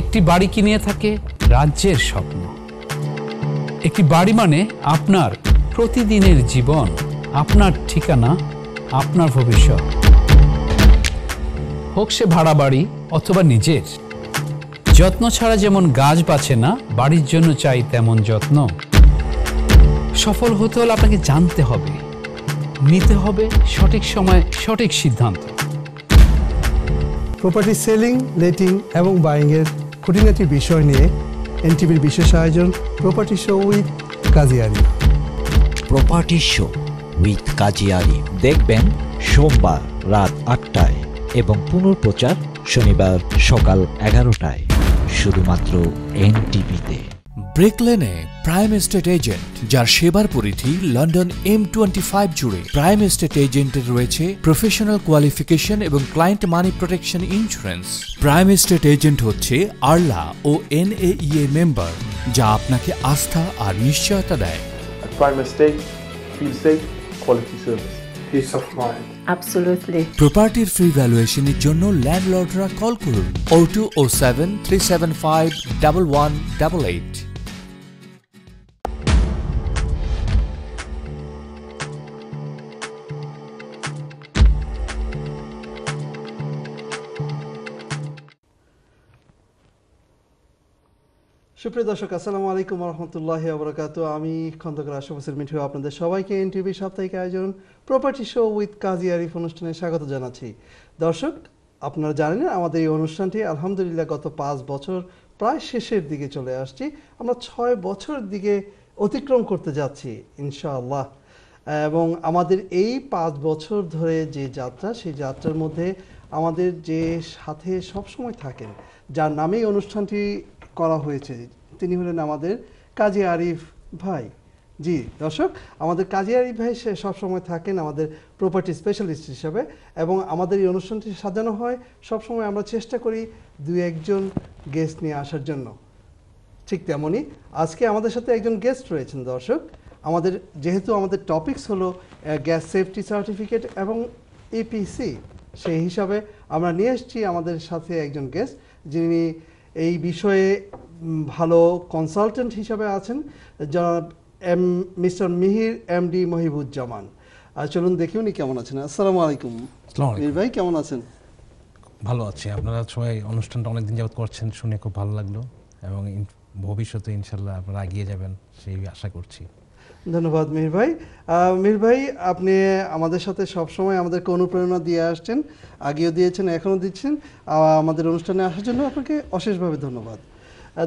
একটি বাড়ি কিনে থাকে রাজ্যের স্বপ্ন। একটি বাড়ি মানে আপনার প্রতিদিনের জীবন, আপনার ঠিকানা, আপনার ভবিষ্যৎ। হোক সে ভাড়া বাড়ি অথবা নিজের, যত্ন ছাড়া যেমন গাছ বাঁচে না, বাড়ির জন্য চাই তেমন যত্ন। সফল হতে হলে আপনাকে জানতে হবে, নিতে হবে সঠিক সময় সঠিক সিদ্ধান্ত। প্রপার্টি সেলিং লেটিং এবং বাইংয়ের খুঁটিনাটি বিষয় নিয়ে এনটিভির বিশেষ আয়োজন property show with Kajiari property show with Kajiari দেখবেন সোমবার রাত আটটায় এবং পুনঃপ্রচার শনিবার সকাল এগারোটায়। শুধুমাত্র এনটিভিতে। ব্রেকলেনে প্রাইম এস্টেট এজেন্ট যার সেবার পরিধি লন্ডন এম টোয়েন্টি ফাইভ জুড়ে। প্রাইম এস্টেট এজেন্টের রয়েছে প্রফেশনাল কোয়ালিফিকেশন এবং client money protection insurance. Prime estate agent হচ্ছে আরলা ও এনএইএ মেম্বার যা আপনাকে আস্থা আর নিশ্চয়তা দেয়। Prime Estate, feel safe, quality service. Peace of mind Absolutely. প্রপার্টির ফ্রি ভ্যালুয়েশনের জন্য ল্যান্ডলর্ডরা কল করুন। O two O seven three seven five double one double eight সুপ্রিয় দর্শক, আসসালামু আলাইকুম রহমতুল্লাহ আবরাকাত আমি খন্দকার আশরাফ হোসেন মিঠু, আপনাদের সবাইকে এনটিভি সাপ্তাহিক আয়োজন property show with Kazi Arif অনুষ্ঠানে স্বাগত জানাচ্ছি। দর্শক, আপনারা জানেন আমাদের এই অনুষ্ঠানটি আলহামদুলিল্লাহ গত পাঁচ বছর প্রায় শেষের দিকে চলে আসছি। আমরা ছয় বছর দিকে অতিক্রম করতে যাচ্ছি, ইনশাআল্লাহ। এবং আমাদের এই পাঁচ বছর ধরে যে যাত্রা, সেই যাত্রার মধ্যে আমাদের যে সাথে সবসময় থাকেন, যার নামেই অনুষ্ঠানটি করা হয়েছে। তিনি হলেন আমাদের কাজী আরিফ ভাই। জি, দর্শক, আমাদের কাজী আরিফ ভাই, সে সবসময় থাকেন আমাদের প্রপার্টি স্পেশালিস্ট হিসাবে এবং আমাদের এই অনুষ্ঠানটি সাজানো হয় সবসময় আমরা চেষ্টা করি দুই একজন গেস্ট নিয়ে আসার জন্য। ঠিক তেমনই আজকে আমাদের সাথে একজন গেস্ট রয়েছেন, দর্শক। আমাদের, যেহেতু আমাদের টপিকস হলো গ্যাস সেফটি সার্টিফিকেট এবং ইপিসি সেই হিসাবে আমরা নিয়ে এসেছি আমাদের সাথে একজন গেস্ট যিনি এই বিষয়ে ভালো কনসালটেন্ট হিসাবে আছেন জনাব M mister Mihir M D Mohibuzzaman. আর চলুন দেখি উনি কেমন আছেন। আসসালামু আলাইকুম। মিহির ভাই কেমন আছেন? ভালো আছি। আপনারা সবাই অনুষ্ঠানটা অনেকদিন যাবত করছেন শুনে খুব ভালো লাগল। এবং ভবিষ্যতে ইনশাল্লাহ আপনারা এগিয়ে যাবেন সেই আশা করছি। ধন্যবাদ মির ভাই। আহ, মির ভাই আপনি আমাদের সাথে সবসময় আমাদেরকে অনুপ্রেরণা দিয়ে আসছেন আগেও দিয়েছেন এখনও দিচ্ছেন। আমাদের অনুষ্ঠানে আসার জন্য আপনাকে অশেষভাবে ধন্যবাদ।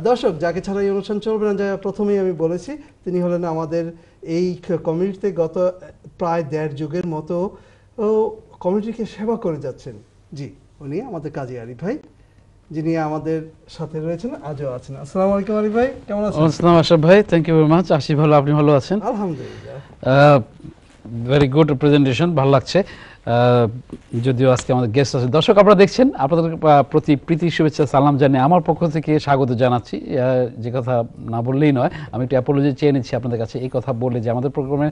দর্শক যাকে ছাড়া এই অনুষ্ঠান চলবে না যা প্রথমেই আমি বলেছি তিনি হলেন আমাদের এই কমিউনিটিতে গত প্রায় দেড় যুগের মতো কমিউনিটিকে সেবা করে যাচ্ছেন। জি উনি আমাদের কাজী আরিফ ভাই। যিনি আমাদের সাথে রয়েছেন আজও আছেন। আসসালামু আলাইকুম আরিফ ভাই কেমন আছেন? আসসালাম আশরাফ ভাই থ্যাংক ইউ ভেরি মাচ আশি ভালো আপনি ভালো আছেন? আলহামদুলিল্লাহ। ভেরি গুড প্রেজেন্টেশন ভালো লাগছে। যদিও আজকে আমাদের গেস্ট আছে। দর্শক, আপনারা দেখছেন, আপনাদের প্রতি প্রীতি, শুভেচ্ছা, সালাম জানিয়ে আমার পক্ষ থেকে স্বাগত জানাচ্ছি। যে কথা না বললেই নয়, আমি একটু অ্যাপোলজি চেয়ে নিচ্ছি আপনাদের কাছে। এই কথা বলে যে আমাদের প্রোগ্রামে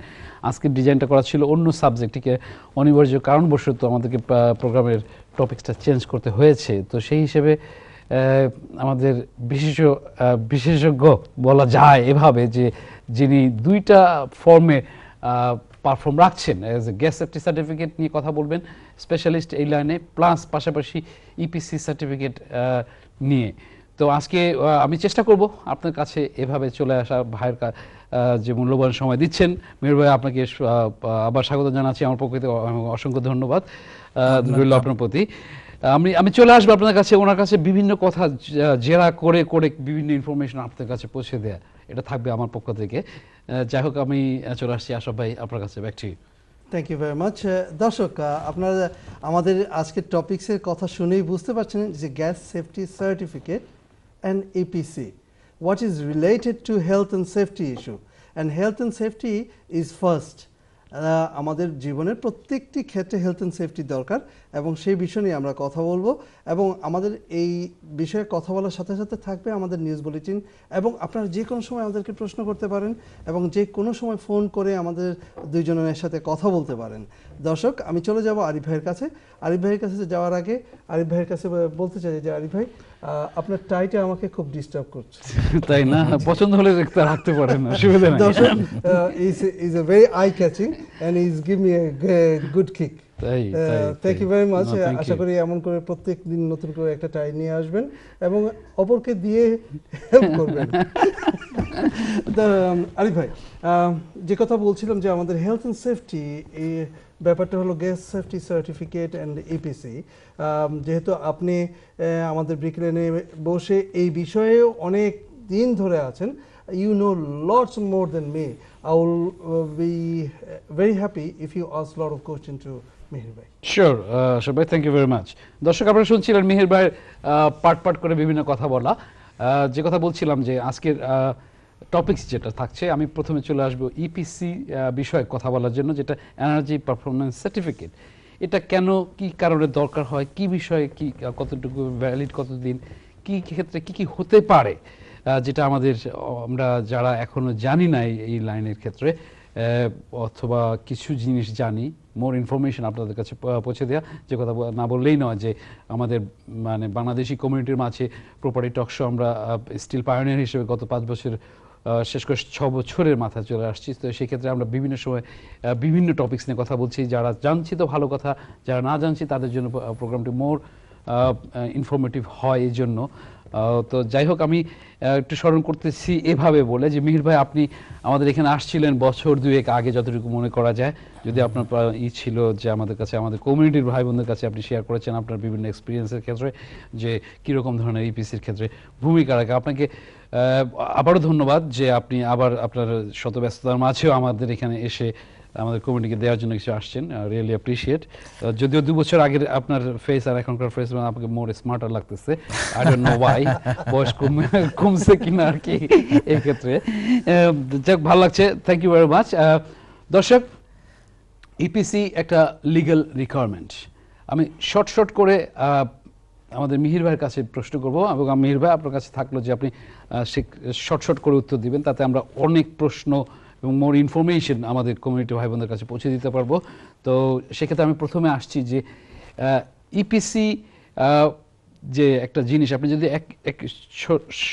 আজকের ডিজাইনটা করা ছিল অন্য সাবজেক্টটিকে অনিবার্য কারণবশত আমাদেরকে প্রোগ্রামের টপিকসটা চেঞ্জ করতে হয়েছে। তো সেই হিসেবে আমাদের বিশেষ বিশেষজ্ঞ বলা যায় এভাবে যে, যিনি দুইটা ফর্মে পারফর্ম রাখছেন as a gas safety certificate নিয়ে কথা বলবেন স্পেশালিস্ট এই লাইনে প্লাস পাশাপাশি ইপিসি সার্টিফিকেট নিয়ে। তো আজকে আমি চেষ্টা করব আপনার কাছে এভাবে চলে আসা ভাইয়ের কা- যে মূল্যবান সময় দিচ্ছেন। মেয়ের ভাই আপনাকে আবার স্বাগত জানাচ্ছি। আমার পক্ষ থেকে অসংখ্য ধন্যবাদ। রইল আপনার প্রতি। আমি আমি চলে আসব আপনার কাছে ওনার কাছে বিভিন্ন কথা জেরা করে করে বিভিন্ন ইনফরমেশন আপনার কাছে পৌঁছে দেয়া। এটা থাকবে আমার পক্ষ থেকে। যাই হোক, আমি চলে আসছি আশরাফ ভাই আপনার কাছে। Back to thank you very much দর্শক আপনারা আমাদের আজকের টপিক্সের কথা শুনেই বুঝতে পারছেন যে gas safety certificate and EPC what is related to health and safety issue and health and safety is first আমাদের জীবনের প্রত্যেকটি ক্ষেত্রে হেলথ অ্যান্ড সেফটি দরকার এবং সেই বিষয় নিয়ে আমরা কথা বলব এবং আমাদের এই বিষয়ে কথা বলার সাথে সাথে থাকবে আমাদের নিউজ বুলেটিন এবং আপনারা যে কোনো সময় আমাদেরকে প্রশ্ন করতে পারেন এবং যে কোনো সময় ফোন করে আমাদের দুইজনের সাথে কথা বলতে পারেন। দর্শক, আমি চলে যাব আরিফ ভাইয়ের কাছে। আরিফ ভাইয়ের কাছে যাওয়ার আগে, আরিফ ভাইয়ের কাছে বলতে চাই যে, আরিফ ভাই আপনার টাইটা আমাকে খুব ডিস্টার্ব করছে। তাই না? পছন্দ হলে রাখতে পারেন অসুবিধা নেই। দর্শক is is a very eye catching and is give me a good kick তাই তাই থ্যাংক ইউ ভেরি মাচ আশা করি এমন করে প্রত্যেক দিন নতুন করে একটা টাই নিয়ে আসবেন এবং অপরকে দিয়ে হেল্প করবেন। তা, আরিফ ভাই আহ, যে কথা বলছিলাম যে আমাদের হেলথ অ্যান্ড সেফটি এই ব্যাপারটা হলো gas safety certificate and EPC যেহেতু আপনি আমাদের ব্রিকলেনে বসে এই বিষয়ে অনেক দিন ধরে আছেন you know lots more then me I will be very happy if you ask lot of question to Mihir ভাই শিওর সবাই থ্যাংক ইউ ভেরি মাচ দর্শক, আপনারা শুনছিলেন মিহির ভাইয়ের পাট পাট করে বিভিন্ন কথা বলা। যে কথা বলছিলাম যে আজকের টপিকস যেটা থাকছে, আমি প্রথমে চলে আসব ইপিসি বিষয়ে কথা বলার জন্য, যেটা এনার্জি পারফরমেন্স সার্টিফিকেট এটা কেন, কি কারণে দরকার হয়, কি বিষয়ে কি কতটুকু ভ্যালিড কতদিন, কি ক্ষেত্রে কি কি হতে পারে যেটা আমাদের আমরা যারা এখনও জানি না এই- লাইনের ক্ষেত্রে অথবা কিছু জিনিস জানি মোর ইনফরমেশন আপনাদের কাছে পৌঁছে দেওয়া যে কথা না বললেই নয় যে আমাদের মানে বাংলাদেশি কমিউনিটির মাঝে প্রপার্টি টকশো আমরা স্টিল পায়োনিয়ার হিসেবে গত পাঁচ বছর শেষ করে ছ বছরের মাথায় চলে আসছি। তো সেক্ষেত্রে আমরা বিভিন্ন সময় বিভিন্ন টপিক্স নিয়ে কথা বলছি। যারা জানছি তো ভালো কথা, যারা না জানছি তাদের জন্য প্রোগ্রামটি মোর ইনফরমেটিভ হয় এই জন্য তো যাই হোক, আমি একটু স্মরণ করতেছি এভাবে বলে যে, মিহির ভাই, আপনি আমাদের এখানে আসছিলেন বছর দুয়েক আগে, যতটুকু মনে করা যায়। যদি আপনার ই ছিল যে, আমাদের কাছে, আমাদের কমিউনিটির ভাই বোনদের কাছে আপনি শেয়ার করেছেন আপনার বিভিন্ন এক্সপিরিয়েন্সের ক্ষেত্রে, যে কীরকম ধরনের ইপিসির ক্ষেত্রে ভূমিকা রাখে। আপনাকে আবারও ধন্যবাদ যে, আপনি আবার আপনার শত ব্যস্ততার মাঝেও আমাদের এখানে এসে আমাদের কমিটিকে দেওয়ার জন্য কিছু আসছেন রিয়েলি অ্যাপ্রিসিয়েট যদিও দু বছর আগের আপনার ফেস আর এখনকার ফেস আপনাকে মোর স্মার্টার লাগতেছে। আই ডোন্ট নো ওয়াই বয়স কম কমছে কিনা আর কি এই ক্ষেত্রে যাক ভালো লাগছে। থ্যাংক ইউ ভেরি মাচ দর্শক ইপিসি একটা লিগ্যাল রিকোয়ারমেন্ট আমি শর্ট শর্ট করে আমাদের মিহির ভাইয়ের কাছে প্রশ্ন করব এবং মিহির ভাই আপনার কাছে থাকল যে আপনি শর্ট শর্ট করে উত্তর দিবেন তাতে আমরা অনেক প্রশ্ন এবং মোর ইনফরমেশন আমাদের কমিউনিটি ভাই বোনদের কাছে পৌঁছে দিতে পারব তো সেক্ষেত্রে আমি প্রথমে আসছি যে ইপিসি যে একটা জিনিস আপনি যদি এক এক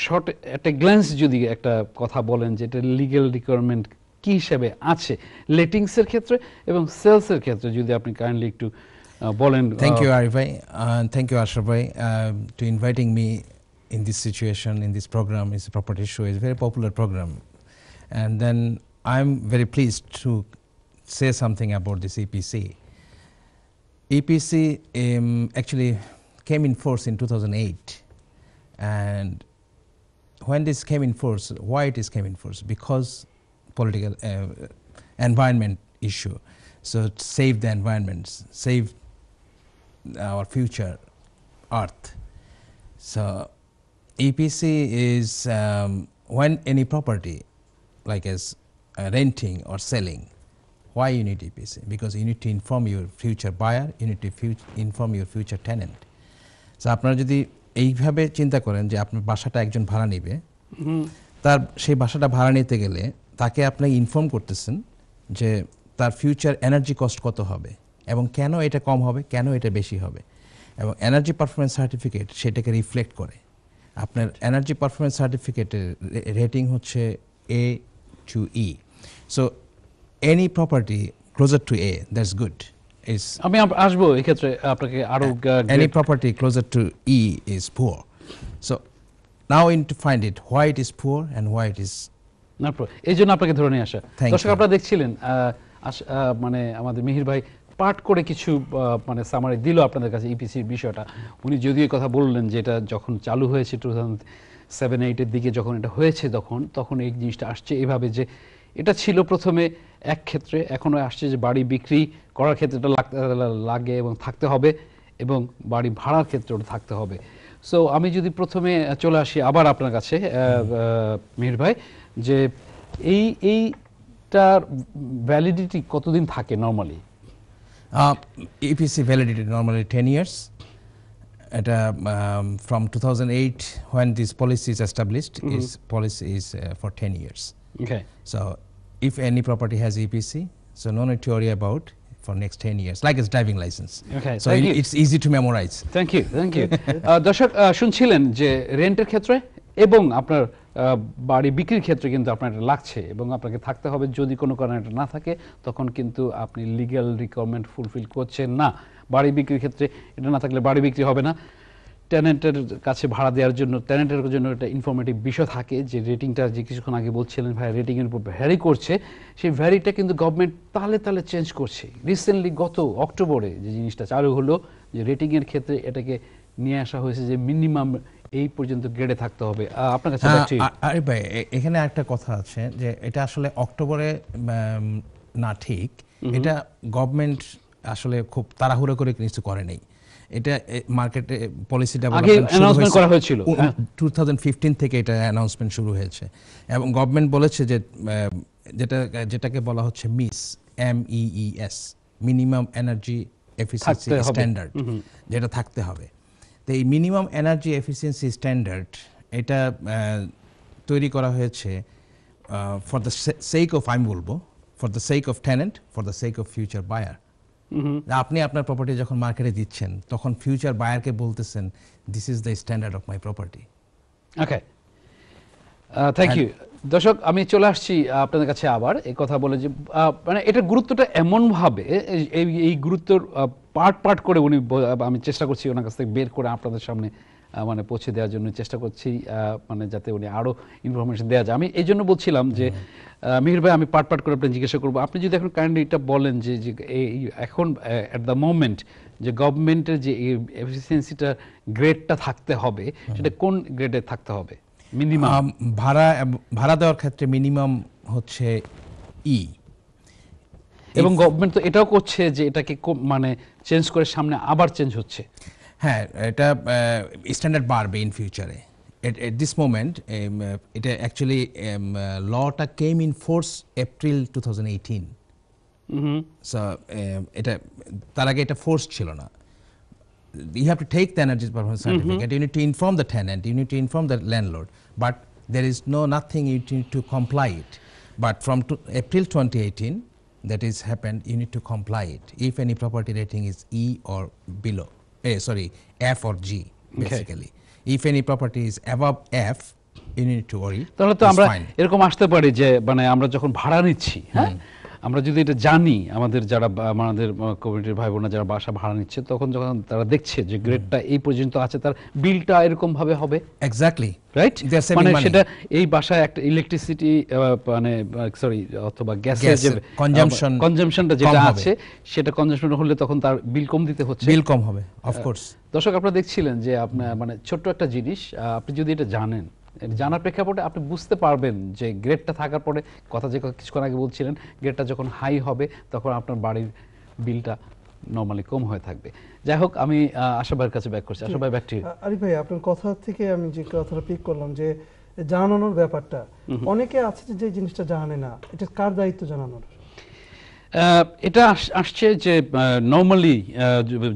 শর্ট একটা গ্ল্যান্স যদি একটা কথা বলেন যে এটা লিগ্যাল রিকোয়ারমেন্ট কি হিসাবে আছে লেটিংসের ক্ষেত্রে এবং সেলসের ক্ষেত্রে যদি আপনি কাইন্ডলি একটু বলেন Thank ইউ আহ, ভাই থ্যাংক ইউ thank ভাই to inviting me in this situation, in this program. It's a property show. It's a very popular program. And then I'm very pleased to say something about this EPC. EPC um, actually came in force in 2008. And when this came in force, why it is came in force? Because political uh, environment issue. So save the environment, save our future earth. So EPC is um, when any property like as renting or selling, why you need EPC? Because you need to inform your future buyer, you need to inform your future tenant. So আপনারা যদি এইভাবে চিন্তা করেন যে আপনার বাসাটা একজন ভাড়া নেবে তার সেই বাসাটা ভাড়া নিতে গেলে তাকে আপনি ইনফর্ম করতেছেন যে তার ফিউচার এনার্জি কস্ট কত হবে এবং কেন এটা কম হবে কেন এটা বেশি হবে। এবং এনার্জি পারফরমেন্স সার্টিফিকেট সেটাকে রিফ্লেক্ট করে। আপনার এনার্জি পারফরমেন্স সার্টিফিকেটের রেটিং হচ্ছে A to E so any property closer to A that's good is আমি আসব এক্ষেত্রে আপনাকে আরও আহ, any property closer to E is poor. So now we need to find it why it is poor and why it is না এই জন্য আপনাকে ধরে নিয়ে আসা। দর্শক আপনারা দেখছিলেন মানে আমাদের মিহির ভাই পাঠ করে কিছু মানে সামারি দিল আপনাদের কাছে ইপিসির বিষয়টা। উনি যদিও কথা বললেন যে এটা যখন চালু হয়েছে টু থাউজেন্ড সেভেন এইটের দিকে যখন এটা হয়েছে তখন তখন এই জিনিসটা আসছে এভাবে যে এটা ছিল প্রথমে এক ক্ষেত্রে এখনও আসছে যে বাড়ি বিক্রি করার ক্ষেত্রে এটা লাগ- লাগে এবং থাকতে হবে এবং বাড়ি ভাড়ার ক্ষেত্রে ওটা থাকতে হবে। সো আমি যদি প্রথমে চলে আসি আবার আপনার কাছে মিহির ভাই যে এই এইটার ভ্যালিডিটি কতদিন থাকে normally EPC validity normally 10 years এটা um, from 2008 when this policy policy established Mm-hmm. Policy policy for ten 10 years so if any property has EPC so no need to worry about for next 10 years like it's driving license. Okay, so it- it's easy to memorize. Thank you thank you দর্শক শুনছিলেন যে রেন্টের ক্ষেত্রে এবং আপনার বাড়ি বিক্রির ক্ষেত্রে কিন্তু আপনার এটা লাগছে এবং আপনাকে থাকতে হবে। যদি কোনো কারণে এটা না থাকে তখন কিন্তু আপনি লিগ্যাল রিকোয়ারমেন্ট ফুলফিল করছেন না। বাড়ি বিক্রির ক্ষেত্রে এটা না থাকলে বাড়ি বিক্রি হবে না। ট্যানেন্টের কাছে ভাড়া দেওয়ার জন্য ট্যানেন্টের জন্য একটা ইনফরমেটিভ বিষয় থাকে যে রেটিংটা যে কিছুক্ষণ আগে বলছিলেন ভাই রেটিংয়ের উপর ভ্যারি করছে। সেই ভ্যারিটা কিন্তু গভর্নমেন্ট তালে তালে চেঞ্জ করছে। রিসেন্টলি গত অক্টোবরে যে জিনিসটা চালু হলো যে রেটিংয়ের ক্ষেত্রে এটাকে নিয়ে আসা হয়েছে যে মিনিমাম এই পর্যন্ত গ্রেডে থাকতে হবে। আপনার কাছে হ্যাঁ, আরে ভাই এখানে একটা কথা আছে যে এটা আসলে অক্টোবরে না ঠিক। এটা গভর্নমেন্ট আসলে খুব তাড়াহুড়ো করে কিছু করে নেই। এটা মার্কেটে পলিসি announcement করা হয়েছিল, হ্যাঁ। টু থাউজেন্ড ফিফটিন থেকে এটা অ্যানাউন্সমেন্ট শুরু হয়েছে। এবং গভর্নমেন্ট বলেছে যে যেটা যেটাকে বলা হচ্ছে miss M E S minimum energy efficiency standard যেটা থাকতে হবে। তো এই মিনিমাম এনার্জি এফিসিয়েন্সি স্ট্যান্ডার্ড এটা তৈরি করা হয়েছে ফর দ্য সেক অফ আমি বলব for the sake of tenant for the sake of future buyer আপনি আপনার প্রপার্টি যখন মার্কেটে দিচ্ছেন তখন ফিউচার বায়ারকে বলতেছেন this is the standard of my property okay thank you দর্শক আমি চলে আসছি আপনাদের কাছে আবার এই কথা বলে যে আহ, মানে এটার গুরুত্বটা এমন ভাবে এই এই গুরুত্বর পার্ট পার্ট করে উনি আমি চেষ্টা করছি ওনার কাছ থেকে বের করে আপনাদের সামনে মানে পৌঁছে দেওয়ার জন্য চেষ্টা করছি মানে যাতে উনি আরও ইনফরমেশন দেওয়া যায়। আমি এই জন্য বলছিলাম যে মিহির ভাই আমি পার্ট পার্ট করে আপনি জিজ্ঞাসা করব। আপনি যদি এখন কাইন্ডলি এটা বলেন যে এই এখন অ্যাট দ্য মোমেন্ট যে গভর্নমেন্টের যে এফিসিয়েন্সিটা গ্রেডটা থাকতে হবে সেটা কোন গ্রেডে থাকতে হবে? মিনিমাম ভাড়া ভাড়া দেওয়ার ক্ষেত্রে মিনিমাম হচ্ছে ই এবং গভর্নমেন্ট তো এটাও করছে যে এটাকে কো- মানে চেঞ্জ করে সামনে আবার চেঞ্জ হচ্ছে। হ্যাঁ এটা স্ট্যান্ডার্ড বাড়বে ইন ফিউচারে এট দিস মোমেন্ট এটা অ্যাকচুয়ালি লটা came in force April two thousand eighteen so এটা তার আগে এটা ফোর্স ছিল না you have to take the energy performance certificate. You need to inform the tenant. You need to inform the landlord. But there is no nothing you need to comply it. But from to April 2018, that is happened. You need to comply it. If any property rating is E or below, Eh, sorry, F or G, basically. Okay. If any property is above F, you need to worry. তাহলে তো আমরা. এরকম আসতে পারি যে মানে আমরা যখন ভাড়া নিচ্ছি হ্যাঁ আমরা যদি এটা জানি আমাদের যারা আমাদের কমিটির ভাই বোনা যারা বাসা ভাড়া নিচ্ছে তখন যখন তারা দেখছে যে গ্রেডটা এই পর্যন্ত আছে তার বিলটা এরকম ভাবে হবে। Exactly. রাইট মানে সেটা এই বাসায় একটা ইলেকট্রিসিটি মানে সরি অথবা গ্যাসের যে consumption কনজাম্পশনটা যেটা আছে সেটা কনজাম্পশন হলে তখন তার বিল কম দিতে হচ্ছে। বিল কম হবে, of course. দর্শক আপনারা দেখছিলেন যে আপনার মানে ছোট্ট একটা জিনিস আপনি যদি এটা জানেন জানার প্রেক্ষাপটে আপনি বুঝতে পারবেন যে গ্রেডটা থাকার পরে কথা যে কিছুক্ষণ আগে বলছিলেন গ্রেডটা যখন হাই হবে তখন আপনার বাড়ির বিলটা নর্মালি কম হয়ে থাকবে। যাই হোক আমি আহ, আশা ভাইয়ের কাছে ব্যাক করছি। আশা ভাই ব্যাক টু আরিফ ভাই আপনার কথা থেকে আমি যে কথাটা পিক করলাম যে জানানোর ব্যাপারটা অনেকে আছে যে জিনিসটা জানে না এটা কার দায়িত্ব জানানোর? এটা আস- আসছে যে নর্মালি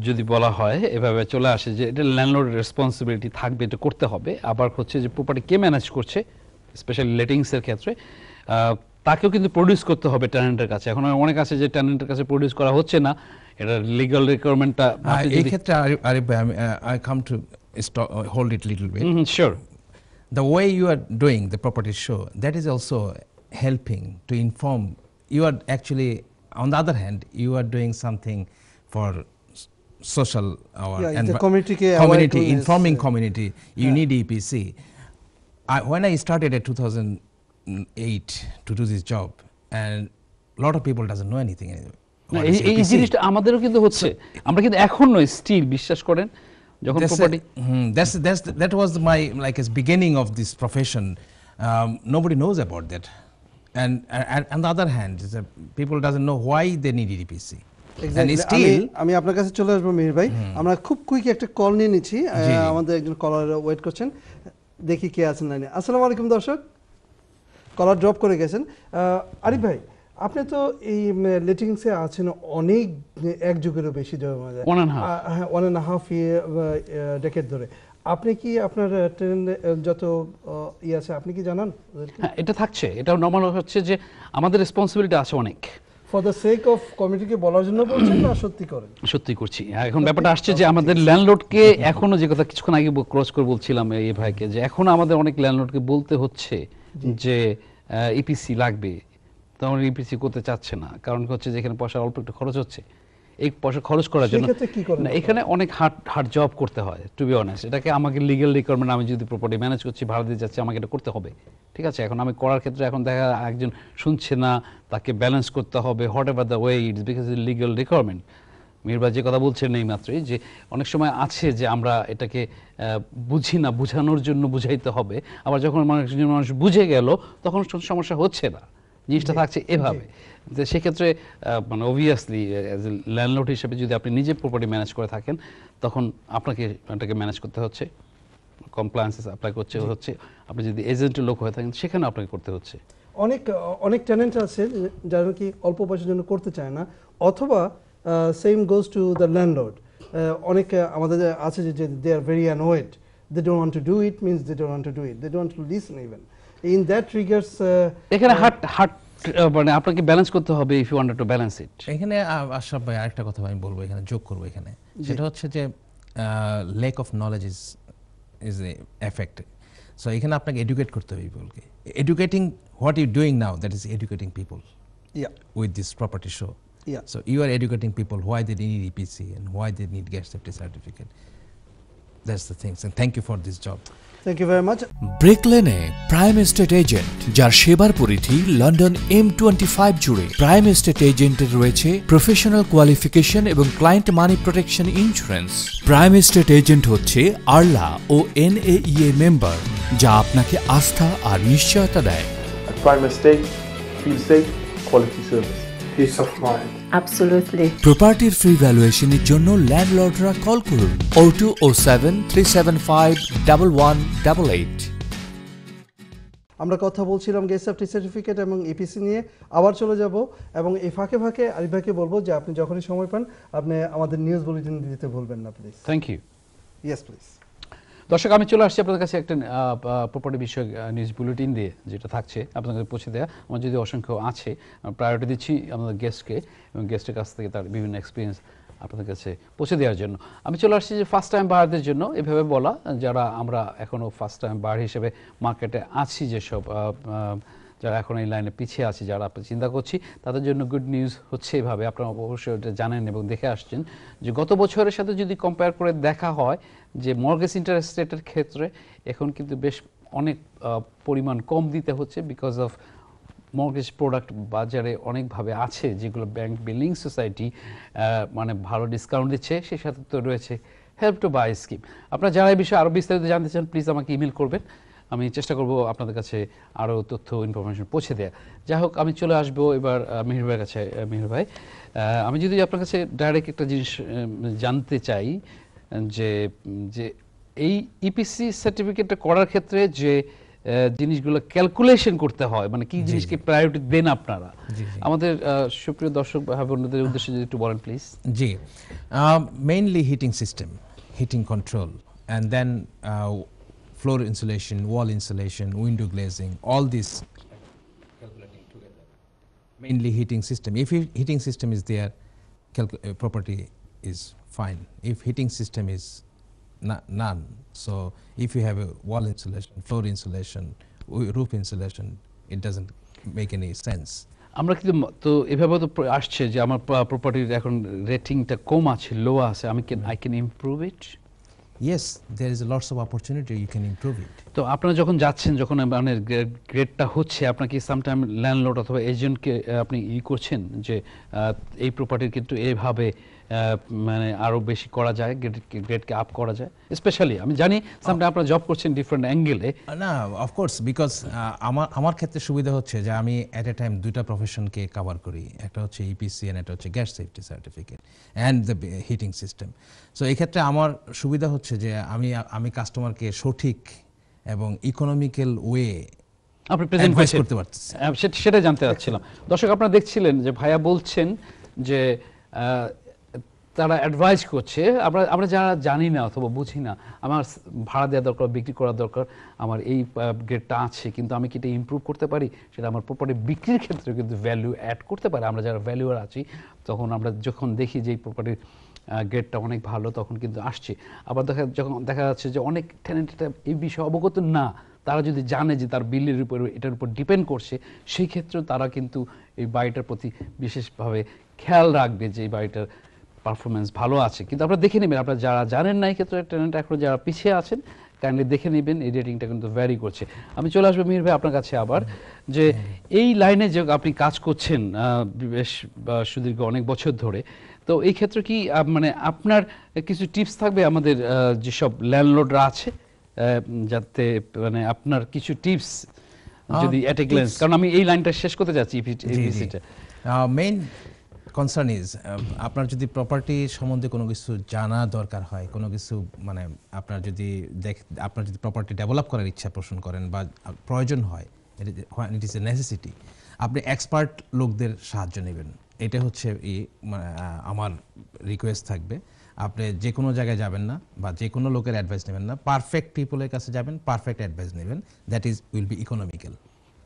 যদি বলা হয় এভাবে চলে আসে যে এটা ল্যান্ডলোড রেসপন্সিবিলিটি থাকবে এটা করতে হবে। আবার হচ্ছে যে প্রপার্টি কে ম্যানেজ করছে স্পেশালি লেটিংসের ক্ষেত্রে তাকেও কিন্তু প্রডিউস করতে হবে ট্যালেন্টের কাছে। এখন অনেক আছে যে ট্যালেন্টের কাছে প্রডিউস করা হচ্ছে না এটা লিগাল রিকোয়ারমেন্টটা এই ক্ষেত্রে আমি I come to hold it little bit sure the way you are doing the property show that is also helping to inform you are actually on the other hand you are doing something for social our Yeah, the community community informing uh, community you yeah. need EPC I, when I started at 2008 to do this job and a lot of people doesn't know anything এই. জিনিসটা আমাদেরও কিন্তু হচ্ছে আমরা কিন্তু এখন নয় still বিশ্বাস করেন যখন property a- hmm, that's that's that was my like as beginning of this profession. Um, nobody and, and on the other hand, is that people doesn't know why they need EDPC. And Exactly. still, আমি- আপনার কাছে চলে আসব মিহির ভাই। আমরা খুব quick একটা call নিয়ে নিচ্ছি। আমাদের একজন কলার ওয়েট করছেন। দেখি কে আছেন লাইনে আসসালামু আলাইকুম দর্শক। কলার ড্রপ করে গেছেন। আহ, আরিফ ভাই আপনি তো এই লেটিংসে আছেন অনেক এক যুগেরও বেশি জমা One and a half. One and half decade ধরে। আপনি কি আপনার ট্রেন যত ই আছে আপনি কি জানান হ্যাঁ এটা থাকছে। এটা নর্মাল হচ্ছে যে আমাদের রেসপন্সিবিলিটি আছে অনেক। ফর দ্য সেক অফ কমিটিকে বলার জন্য বলছেন না সত্যি করেন? সত্যি করছি। এখন ব্যাপারটা আসছে যে আমাদের ল্যান্ডলর্ডকে এখনও যে কথা কিছুক্ষণ আগে ক্রস করে বলছিলাম এই ভাইকে যে এখনও আমাদের অনেক ল্যান্ডলর্ডকে বলতে হচ্ছে যে ইপিসি লাগবে। তখন ইপিসি করতে চাচ্ছে না। কারণ হচ্ছে যে এখানে পয়সা অল্প একটু খরচ হচ্ছে। এই পয়সা খরচ করার জন্য। না এখানে অনেক হার্ড হার্ড জব করতে হয় টু বি অনেস্ট এটাকে আমাকে লিগ্যাল রিকোয়ারমেন্ট আমি যদি প্রপার্টি ম্যানেজ করছি ভাড়া দিয়ে যাচ্ছি আমাকে এটা করতে হবে। ঠিক আছে? এখন আমি করার ক্ষেত্রে এখন দেখা একজন শুনছে না তাকে ব্যালেন্স করতে হবে whatever the way it's because legal requirement মিরবা যে কথা বলছেন এই মাত্রই যে অনেক সময় আছে যে আমরা এটাকে বুঝি না বুঝানোর জন্য বুঝাইতে হবে। আবার যখন মানুষ মানুষ বুঝে গেল তখন সমস্যা হচ্ছে না। জিনিসটা থাকছে এভাবে। তো সেক্ষেত্রে মানে অবভিয়াসলি অ্যাজ এ ল্যান্ডলর্ড হিসেবে যদি আপনি নিজে প্রপার্টি ম্যানেজ করে থাকেন তখন আপনাকে এটাকে ম্যানেজ করতে হচ্ছে। কমপ্লায়েন্সেস অ্যাপ্লাই করছে হচ্ছে। আপনি যদি এজেন্টের লোক হয়ে থাকেন সেখানে আপনাকে করতে হচ্ছে। অনেক অনেক ট্যালেন্ট আছে যারা কি অল্প পয়সার জন্য করতে চায় না অথবা same goes to the landlord অনেক আমাদের আছে যে they are very annoyed they don't want to do it means they don't want to do it they don't to listen even in that triggers এখানে হার্ট হার্ট মানে আপনাকে balance করতে হবে if you want to balance it এখানে আশরাফ ভাই আরেকটা কথা আমি বলব এখানে যোগ করব এখানে সেটা হচ্ছে যে lack of knowledge is is a effect so এখানে আপনাকে এডুকেট করতে হবে পিপলকে educating what you doing now that is educating people yeah with this property show. Yeah. So you are educating people why they need EPC and why they need gas safety certificate. That's the things. And thank you for this job. Thank you very much Brick লেনে prime estate agent যার সেবার পরিধি London M twenty five জুড়ে prime estate এজেন্টের রয়েছে professional qualification এবং client money protection insurance prime estate agent হচ্ছে Arla ও এনএইএ মেম্বার যা আপনাকে আস্থা আর নিশ্চয়তা দেয় At Prime Estate, feel safe, quality service. peace of mind. Absolutely. প্রপার্টির ফ্রি ভ্যালুয়েশনের জন্য ল্যান্ডলর্ডরা কল করুন O two O seven three seven five double one double eight আমরা কথা বলছিলাম গেস্ট সেফটি সার্টিফিকেট এবং ইপিসি নিয়ে আবার চলে যাব এবং এই ফাঁকে ফাঁকে আরিফ ভাইকে বলব যে আপনি যখনই সময় পান আপনি আমাদের নিউজ বুলেটিন দিতে ভুলবেন না please thank you yes please দর্শক, আমি চলে আসছি আপনাদের কাছে একটা প্রপার্টি বিষয়ক নিউজ বুলেটিন দিয়ে, যেটা থাকছে, আপনাদের পৌঁছে দেওয়া আমার যদি অসংখ্য আছে প্রায়োরিটি দিচ্ছি আমাদের গেস্টকে এবং গেস্টের কাছ থেকে তার বিভিন্ন এক্সপিরিয়েন্স আপনাদের কাছে পৌঁছে দেওয়ার জন্য। আমি চলে আসছি যে ফার্স্ট টাইম বায়ারদের জন্য। এভাবে বলা, যারা আমরা এখনও ফার্স্ট টাইম বায়ার হিসেবে মার্কেটে আছি যেসব যারা এখন এই লাইনে পিছিয়ে আছে, যারা আপনি চিন্তা করছি, তাদের জন্য গুড নিউজ হচ্ছে এভাবে। আপনারা অবশ্যই এটা জানেন এবং দেখে আসছেন যে গত বছরের সাথে যদি কম্পেয়ার করে দেখা হয় যে মর্গেজ ইন্টারেস্ট রেটের ক্ষেত্রে এখন কিন্তু বেশ অনেক পরিমাণ কম দিতে হচ্ছে বিকজ অফ মর্গেজ প্রোডাক্ট বাজারে অনেকভাবে আছে যেগুলো ব্যাংক বিল্ডিং সোসাইটি মানে ভালো ডিসকাউন্ট দিচ্ছে। সেই সাথে তো রয়েছে হেল্প টু বাই স্কিম আপনারা যারা এই বিষয়ে আরও বিস্তারিত জানতে চান প্লিজ আমাকে ইমেল করবেন। আমি চেষ্টা করব আপনাদের কাছে আরও তথ্য ইনফরমেশন পৌঁছে দেয়া যাই হোক, আমি চলে আসব এবার মিহির ভাইয়ের কাছে মিহির ভাই। আমি যদি আপনার কাছে ডাইরেক্ট একটা জিনিস জানতে চাই যে যে এই ইপিসি সার্টিফিকেটটা করার ক্ষেত্রে যে জিনিসগুলো ক্যালকুলেশন করতে হয় মানে কি জিনিসকে প্রায়োরিটি দেন আপনারা? আমাদের সুপ্রিয় দর্শক ভাই বোনদের উদ্দেশ্যে যদি একটু বলেন please G. Mainly heating system heating control and then floor insulation wall insulation window glazing all this mainly heating system if heating system is there property is fine. If heating system is none, so if you have a wall insulation, floor insulation, roof insulation, it doesn't make any sense. আমরা কিন্তু তো এভাবে তো আসছে যে আমার প্রপার্টির এখন রেটিংটা কম আছে লো আছে আমি can I can improve it yes there is lots of opportunity you can improve it তো আপনারা যখন যাচ্ছেন যখন মানে গ্রেডটা হচ্ছে আপনাকে সামটাইম ল্যান্ডলর্ড অথবা এজেন্টকে আপনি ই করছেন যে এই প্রপার্টির কিন্তু এভাবে মানে আরও বেশি করা যায় গ্রেডকে আপ করা যায়। স্পেশালি আমি জানি সামটাইম আপনারা জব করছেন ডিফারেন্ট অ্যাঙ্গেলে না অফকোর্স বিকজ আমার আমার ক্ষেত্রে সুবিধা হচ্ছে যে আমি অ্যাট এ টাইম দুইটা প্রফেশনকে কভার করি। একটা হচ্ছে ইপিসি অ্যান্ড একটা হচ্ছে gas safety certificate and the heating system so এই ক্ষেত্রে আমার সুবিধা হচ্ছে যে আমি আমি কাস্টমারকে সঠিক এবং ইকোনমিক্যাল ওয়ে আপনি প্রেজেন্ট করতে পারতেছি। হ্যাঁ, সেটা- সেটাই জানতে চাচ্ছিলাম। দর্শক আপনারা দেখছিলেন যে ভাইয়া বলছেন যে তারা অ্যাডভাইস করছে, আমরা আমরা যারা জানি না অথবা বুঝি না, আমার ভাড়া দেওয়া দরকার, বিক্রি করা দরকার, আমার এই গ্রেডটা আছে, কিন্তু আমি কি এটা ইমপ্রুভ করতে পারি? সেটা আমার প্রপার্টি বিক্রির ক্ষেত্রে কিন্তু ভ্যালু অ্যাড করতে পারে। আমরা যারা ভ্যালুয়ার আছি, তখন আমরা যখন দেখি যে এই প্রপার্টির গ্রেডটা অনেক ভালো, তখন কিন্তু আসছে। আবার দেখা, যখন দেখা যাচ্ছে যে অনেক টেনেন্ট এই বিষয়ে অবগত না, তারা যদি জানে যে তার বিলের উপর, এটার উপর ডিপেন্ড করছে, সেই ক্ষেত্রে তারা কিন্তু এই বাড়িটার প্রতি বিশেষভাবে খেয়াল রাখবে যে এই বাড়িটার পারফরমেন্স ভালো আছে। কিন্তু আপনারা দেখে নেবেন আপনারা যারা জানেন না এই ক্ষেত্রে টেনেন্ট এখন যারা পিছিয়ে আছেন কাইন্ডলি দেখে নেবেন এই রেটিংটা কিন্তু ভ্যারি করছে। আমি চলে আসব মিহির ভাই আপনার কাছে আবার যে এই লাইনে যে আপনি কাজ করছেন বেশ সুদীর্ঘ অনেক বছর ধরে তো এই ক্ষেত্রে কি মানে আপনার কিছু টিপস থাকবে আমাদের যেসব ল্যান্ডলোডরা আছে যাতে মানে আপনার কিছু টিপস যদি অ্যাট গ্লেন্স কারণ আমি এই লাইনটা শেষ করতে যাচ্ছি মেইন কনসার্ন ইজ আপনার যদি প্রপার্টি সম্বন্ধে কোনো কিছু জানা দরকার হয় কোনো কিছু মানে আপনার যদি দেখ আপনার যদি প্রপার্টি ডেভেলপ করার ইচ্ছা পোষণ করেন বা প্রয়োজন হয় ইট ইজ এ নেসেসিটি আপনি এক্সপার্ট লোকদের সাহায্য নেবেন। এটা হচ্ছে ই মানে, আমার রিকোয়েস্ট থাকবে। আপনি যে কোনো জায়গায় যাবেন না বা যে কোনো লোকের অ্যাডভাইস নেবেন না পারফেক্ট পিপলের কাছে যাবেন পারফেক্ট অ্যাডভাইস নেবেন that is will be economical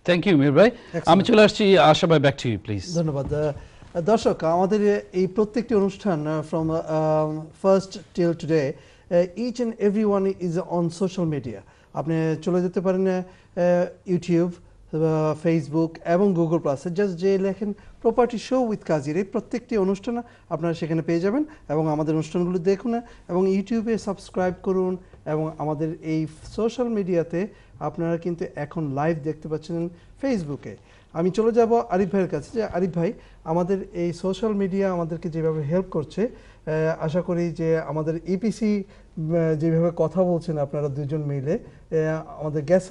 thank you Mihir ভাই। আমি চলে আসছি আশা ভাই ব্যাক টু ইউ প্লিজ ধন্যবাদ দর্শক, আমাদের এই প্রত্যেকটি অনুষ্ঠান from first till today each and every one is on social media আপনি চলে যেতে পারেন ইউটিউব ফেসবুক এবং গুগল প্লাসে জাস্ট যে লেখেন প্রপার্টি শো উইথ কাজির এই প্রত্যেকটি অনুষ্ঠান আপনারা সেখানে পেয়ে যাবেন এবং আমাদের অনুষ্ঠানগুলো দেখুন, এবং ইউটিউবে সাবস্ক্রাইব করুন, এবং আমাদের এই সোশ্যাল মিডিয়াতে আপনারা কিন্তু এখন লাইভ দেখতে পাচ্ছেন ফেসবুকে আমি চলে যাব আরিফ ভাইয়ের কাছে যে, আরিফ ভাই, আমাদের এই সোশ্যাল মিডিয়া আমাদেরকে যেভাবে হেল্প করছে আশা করি যে আমাদের ইপিসি যেভাবে কথা বলছেন আপনারা দুজন মিলে আমাদের গ্যাস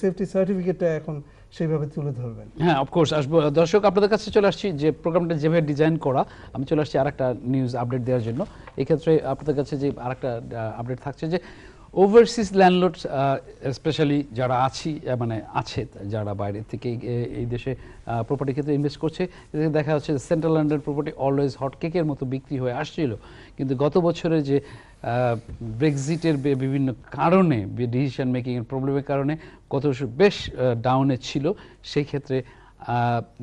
সেফটি সার্টিফিকেটটা এখন সেইভাবে তুলে ধরবেন। হ্যাঁ অফকোর্স আসব। দর্শক, আপনাদের কাছে চলে আসছি যে প্রোগ্রামটা যেভাবে ডিজাইন করা, আমি চলে আসছি আরেকটা নিউজ আপডেট দেওয়ার জন্য। এক্ষেত্রে আপনাদের কাছে যে আরেকটা আপডেট থাকছে যে ওভারসিজ ল্যান্ডলোড স্পেশালি যারা আছি মানে আছে, যারা বাইরে থেকে এই দেশে প্রপার্টি ক্ষেত্রে ইনভেস্ট করছে দেখা যাচ্ছে central London property always hot কেকের মতো বিক্রি হয়ে আসছিল। কিন্তু গত বছরে যে ব্রেক্সিটের বিভিন্ন কারণে ডিসিশন মেকিংয়ের প্রবলেমের কারণে, গত বছর বেশ ডাউনে ছিল, সেই ক্ষেত্রে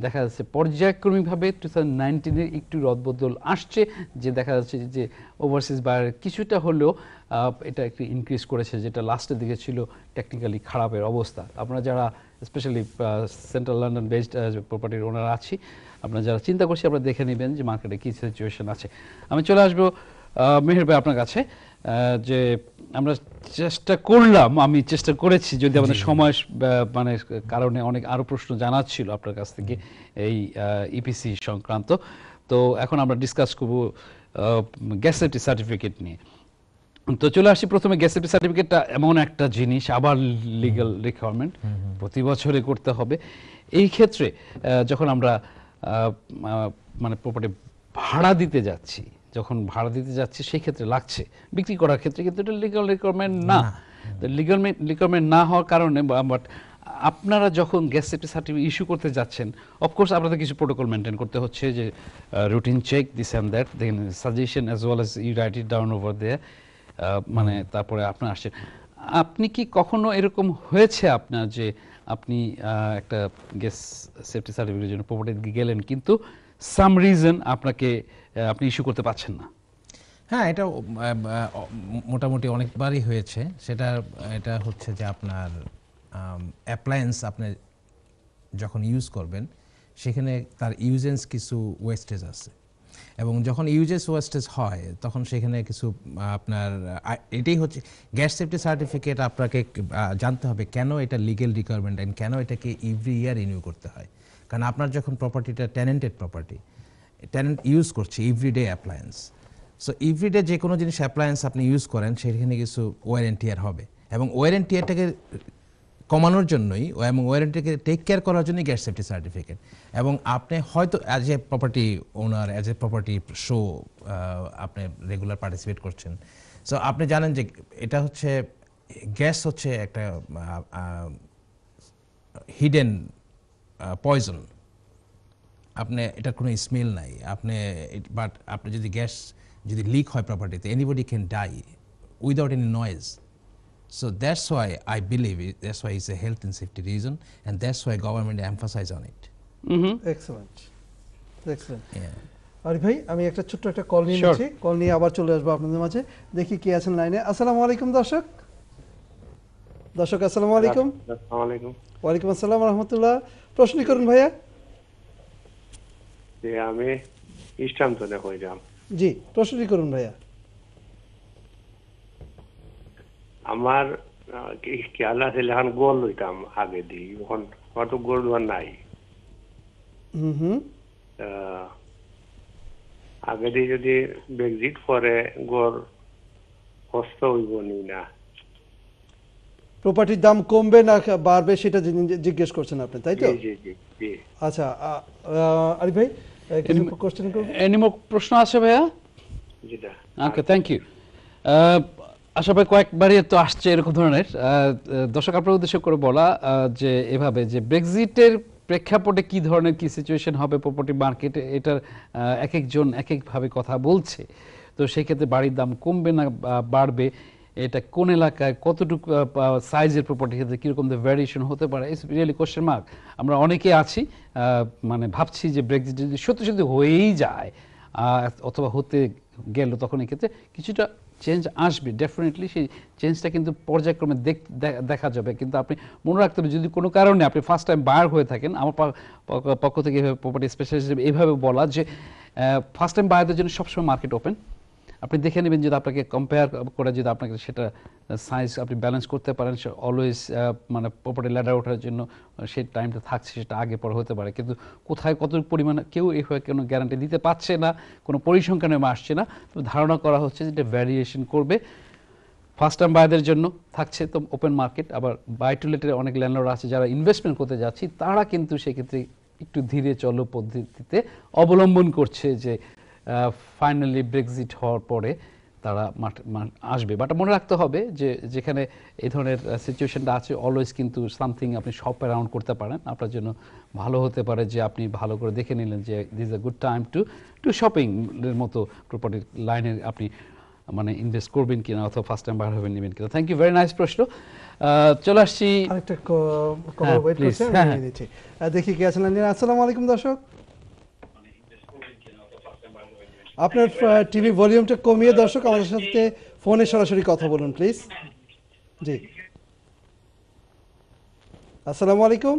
দেখা যাচ্ছে পর্যায়ক্রমিকভাবে টু থাউজেন্ড নাইনটিনের একটু রদবদল আসছে, যে দেখা যাচ্ছে যে ওভারসিজ বাইরের কিছুটা হলেও এটা একটু ইনক্রিজ করেছে, যেটা লাস্টের দিকে ছিল টেকনিক্যালি খারাপের অবস্থা। আপনারা যারা স্পেশালি সেন্ট্রাল লন্ডন বেসড প্রপার্টির ওনার আছি, আপনারা যারা চিন্তা করছি, আপনারা দেখে নেবেন যে মার্কেটে কী সিচুয়েশন আছে। আমি চলে আসব মেহের ভাই আপনার কাছে। যে আমরা চেষ্টা করলাম আমি চেষ্টা করেছি যদি আমাদের সময় মানে কারণে অনেক আরও প্রশ্ন জানার ছিল আপনার কাছ থেকে এই ইপিসি সংক্রান্ত। তো এখন আমরা ডিসকাস করব গ্যাসেটি সার্টিফিকেট নিয়ে। তো চলে আসি প্রথমে গ্যাসেটি সার্টিফিকেটটা এমন একটা জিনিস আবার লিগ্যাল রিকোয়ারমেন্ট প্রতি বছরে করতে হবে। এই ক্ষেত্রে যখন আমরা মানে প্রপার্টি ভাড়া দিতে যাচ্ছি যখন ভাড়া দিতে যাচ্ছে সেই ক্ষেত্রে লাগছে। বিক্রি করার ক্ষেত্রে কিন্তু এটা লিগাল রিকোয়ারমেন্ট না। লিগাল রিকোয়ারমেন্ট না হওয়ার কারণে বাট আপনারা যখন গ্যাস সেফটি সার্টিফিকেট ইস্যু করতে যাচ্ছেন অফকোর্স আপনাদের কিছু প্রোটোকল মেনটেন করতে হচ্ছে যে routine check this and that then suggestion as well as you write it down over there মানে তারপরে আপনার আসছেন আপনি কি কখনো এরকম হয়েছে আপনার যে আপনি একটা গ্যাস সেফটি সার্টিফিকেটের জন্য প্রপার্টি গেলেন কিন্তু সাম রিজন আপনাকে আপনি ইস্যু করতে পারছেন না। হ্যাঁ এটা মোটামুটি অনেকবারই হয়েছে। সেটা, এটা হচ্ছে যে আপনার অ্যাপ্লায়েন্স আপনি যখন ইউজ করবেন, সেখানে তার ইউজেন্স কিছু ওয়েস্টেজ আছে। এবং যখন ইউজেস ওয়েস্টেজ হয়, তখন সেখানে কিছু, আপনার এটাই হচ্ছে গ্যাস সেফটি সার্টিফিকেট আপনাকে জানতে হবে কেন এটা লিগেল রিকোয়ারমেন্ট অ্যান্ড কেন এটাকে এভরি ইয়ার রিনিউ করতে হয়। কারণ আপনার যখন প্রপার্টিটা টেনেন্টেড প্রপার্টি টেনেন্ট ইউজ করছে এভরিডে অ্যাপ্লায়েন্স সো এভরিডে যে কোনো জিনিস অ্যাপ্লায়েন্স আপনি ইউজ করেন, সেখানে কিছু ওয়ারেন্টিয়ার হবে। এবং ওয়ারেন্টিয়ারটাকে কমানোর জন্যই এবং ওয়ারেন্টিকে টেক কেয়ার করার জন্যই গ্যাস সেফটি সার্টিফিকেট এবং আপনি হয়তো as a property owner as a property show আপনি রেগুলার পার্টিসিপেট করছেন। সো আপনি জানেন যে এটা হচ্ছে গ্যাস হচ্ছে একটা হিডেন পয়জন আপনি এটার কোনো স্মেল নাই। আপনি বাট আপনি যদি গ্যাস যদি লিক হয় প্রপার্টিতে anybody can die without any noise so that's why I believe that's why is a health and safety reason and that's why government emphasise on it excellent excellent Arif ভাই আমি একটা ছোট্ট একটা call নিয়ে. নিচ্ছি। Call নিয়ে আবার চলে আসব আপনাদের মাঝে। দেখি কে আছেন লাইনে। আসসালামু আলাইকুম দর্শক। দর্শক আসসালামু আলাইকুম। আসসালামু আলাইকুম। ওয়ালাইকুম আসসালাম রহমতুল্লাহ। প্রশ্ন করুন ভাইয়া। যে আমি ইস্টান্তনে হইলাম। জি প্রশ্নটি করুন ভাইয়া। আমার খেয়াল আছে এখন গোল লইতাম আগে দিই এখন অত গোল নাই। হুম আগে দিয়ে যদি ব্রেক্সিট পরে গোল কষ্ট হইব নি না। প্রপার্টির দাম কমবে না বাড়বে সেটা জিজ্ঞেস করছেন আপনি তাই তো? আচ্ছা আরিফ ভাই কোশ্চেন করুন এনিমো প্রশ্ন আছে ভাইয়া? ওকে থ্যাংক ইউ আশা ভাই কয়েকবারই তো আসছে এরকম ধরনের। আহ, আহ, দর্শক আপনার উদ্দেশ্য করে বলা যে এভাবে যে ব্রেক্সিটের প্রেক্ষাপটে কি ধরনের কি সিচুয়েশন হবে প্রপার্টি মার্কেটে এটার এক একজন এক একভাবে কথা বলছে। তো সেই ক্ষেত্রে বাড়ির দাম কমবে না বাড়বে। এটা কোন এলাকায় কতটুকু সাইজের প্রপার্টি ক্ষেত্রে কীরকম ভ্যারিয়েশন হতে পারে? ইটস রিয়েলি কোশ্চেন মার্ক আমরা অনেকে আছি মানে ভাবছি যে ব্রেক্সিট যদি সত্যি সত্যি হয়েই যায় অথবা হতে গেল, তখন এক্ষেত্রে কিছুটা চেঞ্জ আসবে। ডেফিনেটলি সেই চেঞ্জটা কিন্তু পর্যায়ক্রমে দেখ- দেখা যাবে। কিন্তু আপনি মনে রাখতে হবে, যদি কোনো কারণে আপনি ফার্স্ট টাইম বায়ার হয়ে থাকেন, আমার পক্ষ থেকে এভাবে প্রপার্টি স্পেশালিস্ট এভাবে বলা যে ফার্স্ট টাইম বায়ারদের জন্য সবসময় মার্কেট ওপেন আপনি দেখে নেবেন যদি আপনাকে কম্পেয়ার করে যদি আপনাকে সেটা সাইজ আপনি ব্যালেন্স করতে পারেন, সে অলওয়েজ মানে প্রপার্টি ল্যাডার ওঠার জন্য সেই টাইমটা থাকছে, সেটা আগে পরে হতে পারে। কিন্তু কোথায় কত পরিমাণে কেউ এইভাবে কোনো গ্যারান্টি দিতে পারছে না, কোনো পরিসংখ্যান আসছে না, তো ধারণা করা হচ্ছে যেটা ভ্যারিয়েশন করবে। ফার্স্ট টাইম বায়দের জন্য থাকছে তো ওপেন মার্কেট আবার বাই টু লেটের অনেক ল্যান্ডলর্ড আছে যারা ইনভেস্টমেন্ট করতে যাচ্ছি, তারা কিন্তু সেক্ষেত্রে একটু ধীরে চলো পদ্ধতিতে অবলম্বন করছে যে ফাইনালি ব্রেক্সিট হওয়ার পরে তারা আসবে। বাট মনে রাখতে হবে যে যেখানে এই ধরনের সিচুয়েশনটা আছে অলওয়েজ কিন্তু সামথিং আপনি শপ অ্যারাউন্ড করতে পারেন। আপনার জন্য ভালো হতে পারে যে আপনি ভালো করে দেখে নিলেন যে this a good time to to shopping এর মতো প্রপার্টি লাইনে আপনি মানে ইনভেস্ট করবেন কিনা অথবা ফার্স্ট টাইম বার হবেন নেবেন কিনা। থ্যাংক ইউ ভেরি নাইস প্রশ্ন। চলে আসছি আরেকটা হ্যাঁ. হ্যাঁ, হ্যাঁ। দেখি কে আছেন আসসালামু আলাইকুম দর্শক। আপনার টিভি ভলিউমটা কমিয়ে দর্শক আমাদের সাথে ফোনে সরাসরি কথা বলুন প্লিজ জি। আসসালামু আলাইকুম।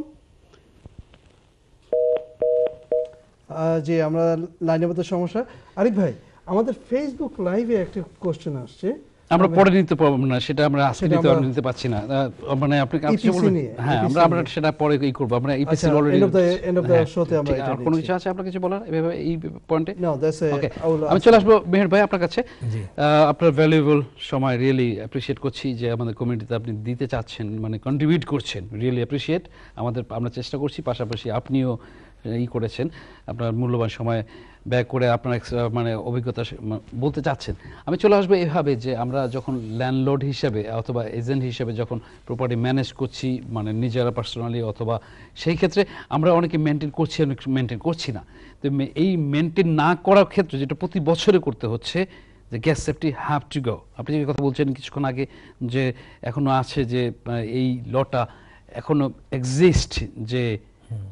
জি, আমরা লাইনে মতো সমস্যা। আরিফ ভাই, আমাদের ফেসবুক লাইভে একটা কোশ্চেন আসছে। আমরা পরে নিতে পারব না সেটা আমরা আজকে নিতে আমরা- নিতে পারছি না। মানে আপনি আপনি EPC বলবেন হ্যাঁ আমরা আমরা সেটা পরে ই করব আমরা ইপিসি আচ্ছা, already end of the- end of the show তে আমরা এটা আর কোনো কিছু আছে আপনার কিছু বলার এভাবে এই পয়েন্টে that's a- ওকে আমি চলে. আসব মেহের ভাই আপনার কাছে। জি। আপনার ভ্যালুয়েবল সময় রিয়েলি অ্যাপ্রিসিয়েট করছি যে আমাদের কমিউনিটিতে আপনি দিতে চাচ্ছেন মানে কন্ট্রিবিউট করছেন রিয়েলি অ্যাপ্রিসিয়েট আমাদের আমরা চেষ্টা করছি পাশাপাশি আপনিও ই করেছেন। আপনার মূল্যবান সময় ব্যয় করে আপনার মানে অভিজ্ঞতা বলতে চাচ্ছেন। আমি চলে আসব এভাবে যে আমরা যখন ল্যান্ডলর্ড হিসেবে অথবা এজেন্ট হিসেবে যখন প্রপার্টি ম্যানেজ করছি মানে নিজেরা পার্সোনালি অথবা সেই ক্ষেত্রে আমরা অনেকে মেনটেন করছি অনেক মেনটেন করছি না। তো এই মেনটেন না করার ক্ষেত্রে যেটা প্রতি বছরে করতে হচ্ছে যে gas safety have to go আপনি যে কথা বলছেন কিছুক্ষণ আগে যে এখনও আছে যে এই লটা এখনও এক্সিস্ট যে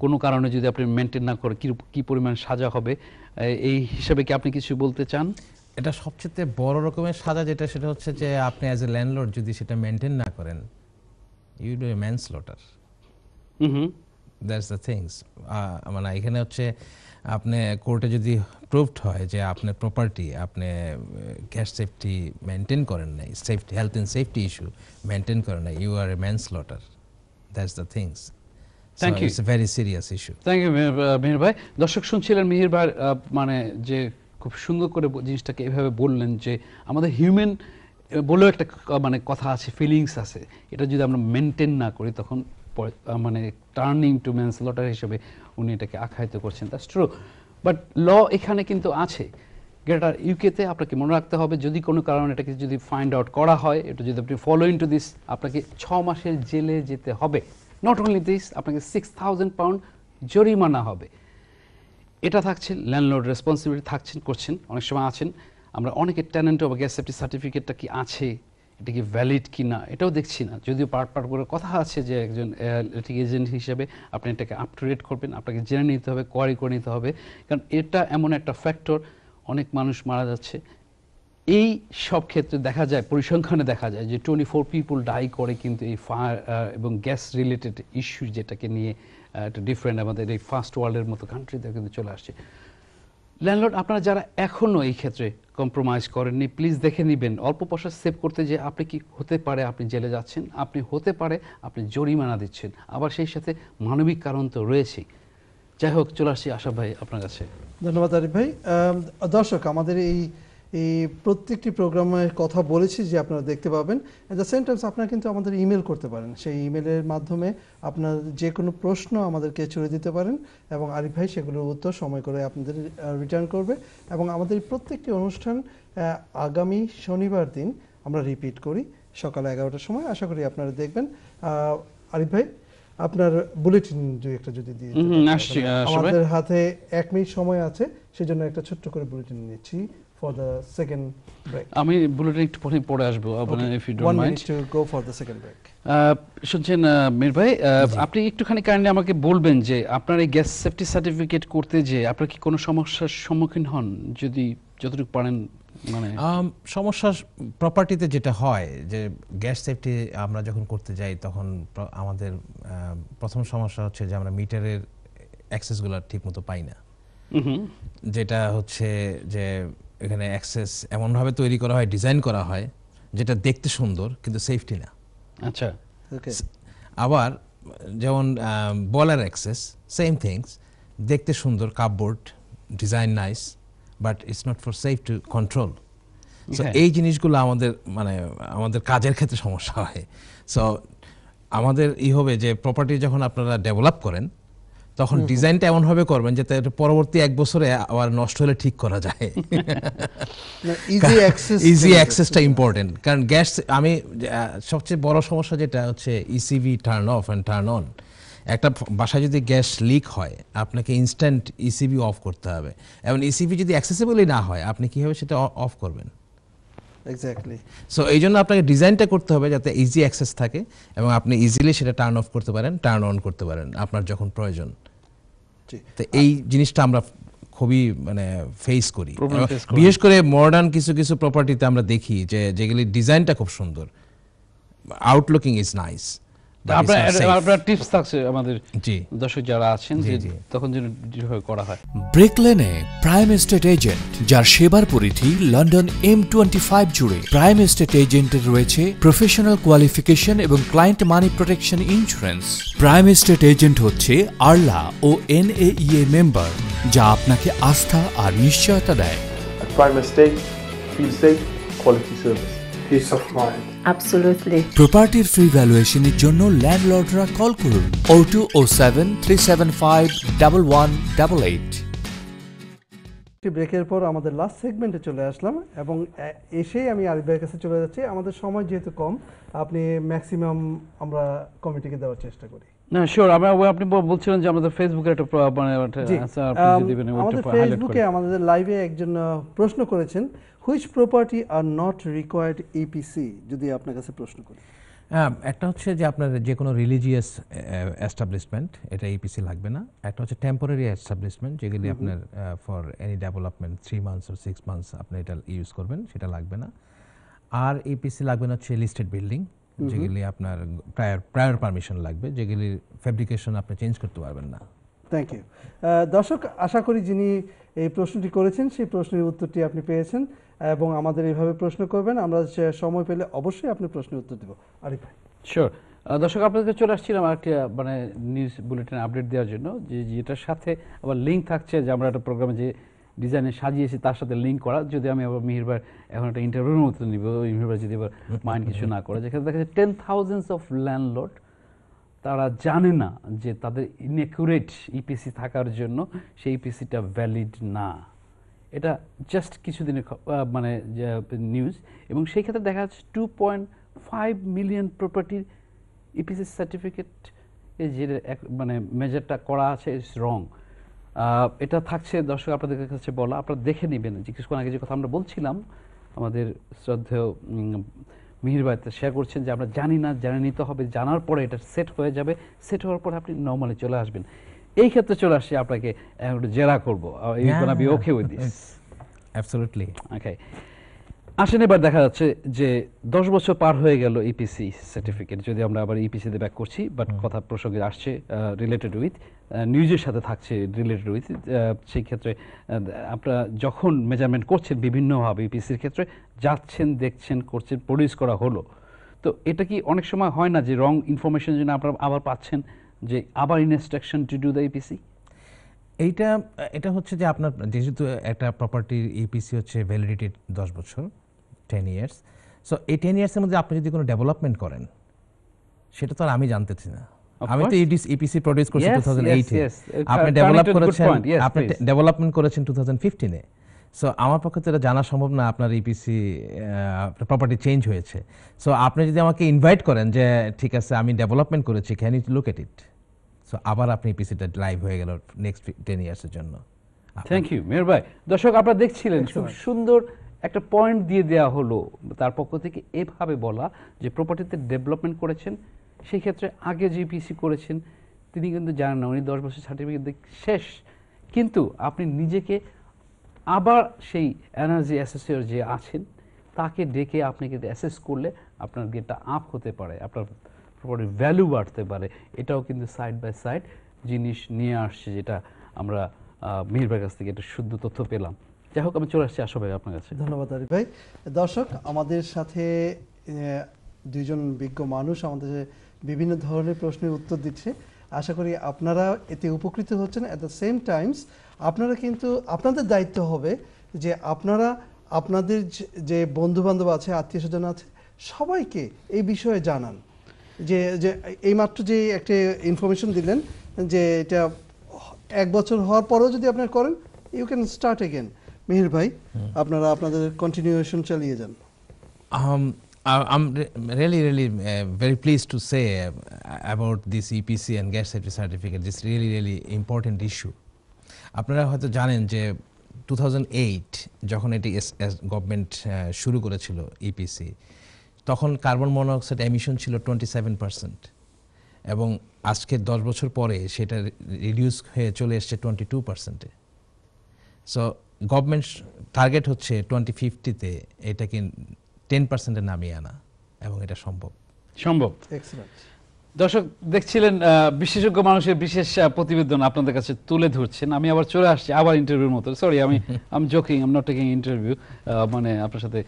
কোনো কারণে যদি আপনি মেনটেন না করে কি কি পরিমাণ সাজা হবে এই হিসাবে কি আপনি কিছু বলতে চান? এটা সবচেয়ে বড় রকমের সাজা যেটা সেটা হচ্ছে যে আপনি অ্যাজ এ ল্যান্ডলর্ড যদি সেটা মেনটেন না করেন you do a manslaughter hmm. That's the things মানে এখানে হচ্ছে আপনি কোর্টে যদি প্রুভড হয় যে আপনি প্রপার্টি আপনি গ্যাস সেফটি মেনটেন করেন নাই safety health and safety issue maintain করেন নাই you are a manslaughter that's the things Thank you. It's a very serious issue thank you Mihir ভাই। দর্শক শুনছিলেন মিহির ভাই মানে যে খুব সুন্দর করে জিনিসটাকে এভাবে বললেন যে আমাদের হিউম্যান বলেও একটা মানে কথা আছে ফিলিংস আছে। এটা যদি আমরা মেনটেন না করি তখন মানে টার্নিং টু মেন্স লটার হিসেবে উনি এটাকে আখ্যায়িত করছেন। দ্যাটস ট্রু বাট ল এখানে কিন্তু আছে। গ্রেটার ইউকেতে আপনাকে মনে রাখতে হবে যদি কোনো কারণে এটাকে যদি ফাইন্ড আউট করা হয় এটা যদি আপনি ফলো ইন টু দিস আপনাকে ছ মাসের জেলে যেতে হবে। নট অনলি দিস আপনাকে সিক্স থাউজেন্ড পাউন্ড জরিমানা হবে। এটা থাকছে ল্যান্ডলর্ড রেসপন্সিবিলিটি থাকছেন, করছেন, অনেক সময় আছেন। আমরা অনেকে ট্যানেন্ট বা গ্যাস সেফটি সার্টিফিকেটটা কি আছে, এটা কি ভ্যালিড কি না, এটাও দেখছি না। যদিও পার্ট পার্ট করে কথা আছে যে একজন ইলেকট্রিক এজেন্ট হিসেবে আপনি এটাকে আপ টু ডেট করবেন, আপনাকে জেনে নিতে হবে কোয়ারি করে নিতে হবে। কারণ এটা এমন একটা ফ্যাক্টর অনেক মানুষ মারা যাচ্ছে। এই সব ক্ষেত্রে দেখা যায়, পরিসংখ্যানে দেখা যায় যে টোয়েন্টি ফোর পিপুল ডাই করে কিন্তু এই ফায়ার এবং গ্যাস রিলেটেড ইস্যু যেটাকে নিয়ে একটা ডিফারেন্ট আমাদের এই ফার্স্ট ওয়ার্ল্ডের মতো কান্ট্রিতে কিন্তু চলে আসছে। ল্যান্ডলর্ড আপনারা যারা এখনও এই ক্ষেত্রে কম্প্রোমাইজ করেননি প্লিজ দেখে নেবেন। অল্প পয়সা সেভ করতে যে আপনি কি হতে পারে, আপনি জেলে যাচ্ছেন, আপনি হতে পারে, আপনি জরিমানা দিচ্ছেন। আবার সেই সাথে মানবিক কারণ তো রয়েছেই যাই হোক, চলে আসছি আশা ভাই আপনার কাছে। ধন্যবাদ আরিফ ভাই। দর্শক, আমাদের এই এই প্রত্যেকটি প্রোগ্রামের কথা বলেছি যে আপনারা দেখতে পাবেন। অ্যাট দ্য সেম টাইমস আপনারা কিন্তু আমাদের ইমেল করতে পারেন। সেই ইমেলের মাধ্যমে আপনার যে কোনো প্রশ্ন আমাদেরকে ছুড়ে দিতে পারেন এবং আরিফ ভাই সেগুলোর উত্তর সময় করে আপনাদের রিটার্ন করবে এবং আমাদের প্রত্যেকটি অনুষ্ঠান আগামী শনিবার দিন আমরা রিপিট করি সকাল এগারোটার সময়। আশা করি আপনারা দেখবেন। আরিফ ভাই আপনার বুলেটিন দুই একটা যদি দিয়ে আসছি, আমাদের হাতে এক মিনিট সময় আছে সেজন্য একটা ছোট্ট করে বুলেটিন নিচ্ছি। ফর দ্য সেকেন্ড ব্রেক আমি বুলেটিন একটু পরে পড়ে আসব মানে if you don't mind to go for the second break শুনছেন মীর ভাই আপনি একটুখানি কাইন্ডলি আমাকে বলবেন যে আপনার এই গ্যাস সেফটি সার্টিফিকেট করতে যে আপনার কি কোনো সমস্যার সম্মুখীন হন? যদি যতটুকু পারেন মানে সমস্যা প্রপার্টিতে যেটা হয় যে গ্যাস সেফটি আমরা যখন করতে যাই তখন আমাদের আহ, প্রথম সমস্যা হচ্ছে যে আমরা মিটারের অ্যাক্সেসগুলো ঠিক মতো পাই না। যেটা হচ্ছে যে এখানে অ্যাক্সেস এমনভাবে তৈরি করা হয় ডিজাইন করা হয় যেটা দেখতে সুন্দর কিন্তু সেফটি না। আচ্ছা। ওকে আবার যেমন বলার অ্যাক্সেস সেম থিংস দেখতে সুন্দর cupboard design nice but it's not for safe to control so. এই জিনিসগুলো আমাদের মানে আমাদের কাজের ক্ষেত্রে সমস্যা হয়। সো আমাদের ই হবে যে প্রপার্টি যখন আপনারা ডেভেলপ করেন তখন ডিজাইনটা এমনভাবে করবেন যাতে পরবর্তী এক বছরে আবার নষ্ট হলে ঠিক করা যায়। ইজি অ্যাক্সেস ইজি অ্যাক্সেসটা ইম্পর্টেন্ট কারণ গ্যাস আমি সবচেয়ে বড় সমস্যা যেটা হচ্ছে E ECV turn off and turn on একটা বাসায় যদি গ্যাস লিক হয় আপনাকে ইনস্ট্যান্ট ইসিবি অফ করতে হবে। এবং ইসিবি যদি অ্যাক্সেসিবলই না হয় আপনি কীভাবে সেটা অফ করবেন? এক্স্যাক্টলি সো এই জন্য আপনাকে ডিজাইনটা করতে হবে যাতে ইজি অ্যাক্সেস থাকে এবং আপনি ইজিলি সেটা টার্ন অফ করতে পারেন টার্ন অন করতে পারেন আপনার যখন প্রয়োজন। তো এই জিনিসটা আমরা খুবই মানে ফেস করি। বিশেষ করে মডার্ন কিছু কিছু প্রপার্টিতে আমরা দেখি যে যেগুলি ডিজাইনটা খুব সুন্দর। আউটলুকিং ইজ নাইস আপনার আপনার টিপস থাকছে আমাদের জি। দর্শক যারা আছেন যে তখন যেন যেভাবে করা হয়। ব্রেক প্রাইম এস্টেট এজেন্ট যার সেবার পরিধি লন্ডন এম টোয়েন্টি ফাইভ জুড়ে প্রাইম এস্টেট এজেন্টের রয়েছে প্রফেশনাল কোয়ালিফিকেশন এবং client money protection insurance prime estate agent হচ্ছে আরলা ও এনএইএ মেম্বার যা আপনাকে আস্থা আর নিশ্চয়তা দেয়। At Prime Estate, feel safe, quality service. Peace of mind. Absolutely. প্রপার্টির ফ্রি ভ্যালুয়েশনের জন্য ল্যান্ডলর্ডরা কল করুন O two O seven three seven five double one double eight একটি ব্রেকের পর আমাদের লাস্ট সেগমেন্টে চলে আসলাম এবং এসেই আমি আরিফ ভাইয়ের কাছে চলে যাচ্ছি আমাদের সময় যেহেতু কম আপনি ম্যাক্সিমাম আমরা কমিটিকে দেওয়ার চেষ্টা করি না শিওর আমরা আপনি বলছিলেন যে আমাদের ফেসবুকে একটা মানে আম, আমাদের ফেসবুকে আমাদের লাইভে একজন প্রশ্ন করেছেন which property are not required EPC যদি আপনার কাছে প্রশ্ন করি? হ্যাঁ একটা হচ্ছে যে আপনার যে কোনো রিলিজিয়াস এস্টাবলিশমেন্ট এটা ইপিসি লাগবে না। একটা হচ্ছে টেম্পোরারি এস্টাবলিশমেন্ট যেগুলি আপনার for any development three months R six months আপনি এটা ইউজ করবেন সেটা লাগবে না। আর ইপিসি লাগবে না হচ্ছে লিস্টেড বিল্ডিং যেগুলি আপনার প্রায়র প্রায়র পারমিশন লাগবে যেগুলি ফেব্রিকেশন আপনি চেঞ্জ করতে পারবেন না। থ্যাংক ইউ দর্শক আশা করি যিনি এই প্রশ্নটি করেছেন সেই প্রশ্নের উত্তরটি আপনি পেয়েছেন। এবং আমাদের এইভাবে প্রশ্ন করবেন আমরা সময় পেলে অবশ্যই আপনি প্রশ্নের উত্তর দেব। আরিফ ভাই। শিওর দর্শক আপনাদের চলে আসছিলাম আহ, মানে নিউজ বুলেটিন আপডেট দেওয়ার জন্য যে যেটার সাথে আবার লিঙ্ক থাকছে যে আমরা একটা প্রোগ্রামে যে ডিজাইনে সাজিয়েছি তার সাথে লিঙ্ক করা। যদি আমি আবার মিহিরবার এখন একটা ইন্টারভিউর মতো নিব মিহির ভাই যদি এবার মাইন্ড কিছু না করে যেখানে দেখা যাচ্ছে টেন থাউজেন্ডস অফ ল্যান্ডলর্ড তারা জানে না যে তাদের ইনএকুরেট ইপিসি থাকার জন্য সেই ইপিসিটা ভ্যালিড না। এটা জাস্ট কিছুদিনের মানে নিউজ এবং সেই ক্ষেত্রে দেখা যাচ্ছে টু পয়েন্ট ফাইভ মিলিয়ন প্রপার্টির ইপিসি সার্টিফিকেট যে মানে মেজারটা করা আছে ইটস রং এটা থাকছে, দর্শক, আপনাদের কাছে বলা, আপনারা দেখে নেবেন। যে কিছুক্ষণ আগে যে কথা আমরা বলছিলাম, আমাদের শ্রদ্ধেয় মিহির ভাই শেয়ার করছেন যে আমরা জানি না, জানে নিতে হবে, জানার পরে এটা সেট হয়ে যাবে। সেট হওয়ার পরে আপনি নর্মালি চলে আসবেন। এই ক্ষেত্রে চলে আসছে আপনাকে জেরা করব। Okay with this Absolutely. Okay আসেন এবার দেখা যাচ্ছে যে দশ বছর পার হয়ে গেল ইপিসি সার্টিফিকেট যদি আমরা আবার ইপিসিতে ব্যাক করছি বাট কথা প্রসঙ্গে আসছে রিলেটেড উইথ নিউজের সাথে থাকছে রিলেটেড উইথ সেই ক্ষেত্রে আপনারা যখন মেজারমেন্ট করছেন বিভিন্নভাবে ইপিসির ক্ষেত্রে যাচ্ছেন দেখছেন করছেন প্রডিউস করা হলো। তো এটা কি অনেক সময় হয় না যে রং ইনফরমেশন জন্য আপনারা আবার পাচ্ছেন? যে আবার instruction to do the EPC এইটা এটা হচ্ছে যে আপনার যেহেতু একটা প্রপার্টির ইপিসি হচ্ছে ভ্যালিডিটি দশ বছর টেন ইয়ার্স সো এই টেন ইয়ার্সের মধ্যে আপনি যদি কোনো ডেভেলপমেন্ট করেন সেটা তো আর আমি জানতেছি না আমি তো course. ইপিসি প্রডিউস করছি টু থাউজেন্ড এইটে. আপনি ডেভেলপ করেছেন আপনি ডেভেলপমেন্ট করেছেন টু থাউজেন্ড ফিফটিনে সো আমার পক্ষে তো এটা জানা সম্ভব না আপনার ইপিসি প্রপার্টি চেঞ্জ হয়েছে। সো আপনি যদি আমাকে ইনভাইট করেন যে ঠিক আছে আমি ডেভেলপমেন্ট করেছি can you look at it so আবার আপনি ইপিসিটা লাইভ হয়ে গেল নেক্সট টেন ইয়ার্সের জন্য। থ্যাংক ইউ মেয়র ভাই। দর্শক আপনারা দেখছিলেন খুব সুন্দর একটা পয়েন্ট দিয়ে দেওয়া হলো। তার পক্ষ থেকে এভাবে বলা যে প্রপার্টিতে ডেভেলপমেন্ট করেছেন সেই ক্ষেত্রে আগে যে পিসি করেছেন তিনি কিন্তু জানেন না উনি দশ বছর সার্টিফিকেট শেষ। কিন্তু আপনি নিজেকে আবার সেই এনার্জি অ্যাসেসর যে আছেন, তাকে ডেকে আপনি কিন্তু অ্যাসেস করলে আপনার গেটটা আপ হতে পারে, আপনার প্রপার্টির ভ্যালু বাড়তে পারে। এটাও কিন্তু সাইড বাই সাইড জিনিস নিয়ে আসছে যেটা আমরা মিহির কাছ থেকে একটা শুদ্ধ তথ্য পেলাম। যাই হোক, আমি চলে আসছি আশা ভাই আপনার কাছে। ধন্যবাদ আরিফ ভাই। দর্শক, আমাদের সাথে দুইজন বিজ্ঞ মানুষ আমাদের বিভিন্ন ধরনের প্রশ্নের উত্তর দিচ্ছে। আশা করি আপনারা এতে উপকৃত হচ্ছেন। অ্যাট দ্য সেম টাইমস আপনারা কিন্তু আপনাদের দায়িত্ব হবে যে আপনারা আপনাদের যে- যে বন্ধু বান্ধব আছে আত্মীয় স্বজন আছে সবাইকে এই বিষয়ে জানান যে যে এইমাত্র যে একটা ইনফরমেশন দিলেন যে এটা এক বছর হওয়ার পরেও যদি আপনার করেন you can start again Mihir ভাই আপনারা আপনাদের কন্টিনিউয়েশন চালিয়ে যান I'm re- really, really uh, very pleased to say uh, about this EPC and gas safety certificate. This really, really important issue. আপনারা হয়তো জানেন যে 2008 যখন এটি গভর্নমেন্ট শুরু করেছিল ইপিসি তখন কার্বন মনোক্সাইড এমিশন ছিল টোয়েন্টি সেভেন পার্সেন্ট এবং আজকে দশ বছর পরে সেটা রিডিউস হয়ে চলে এসছে টোয়েন্টি টু পার্সেন্টে সো গভর্নমেন্ট টার্গেট হচ্ছে টোয়েন্টি ফিফটিতে এটাকে টেন পার্সেন্টে নামিয়ে আনা এবং এটা সম্ভব। সম্ভব। এক্সেলেন্ট দর্শক দেখছিলেন বিশেষজ্ঞ মানুষের বিশেষ প্রতিবেদন আপনাদের কাছে তুলে ধরছেন। আমি আবার চলে আসছি আবার ইন্টারভিউর মতো। সরি আমি I'm joking I'm not taking interview মানে আপনার সাথে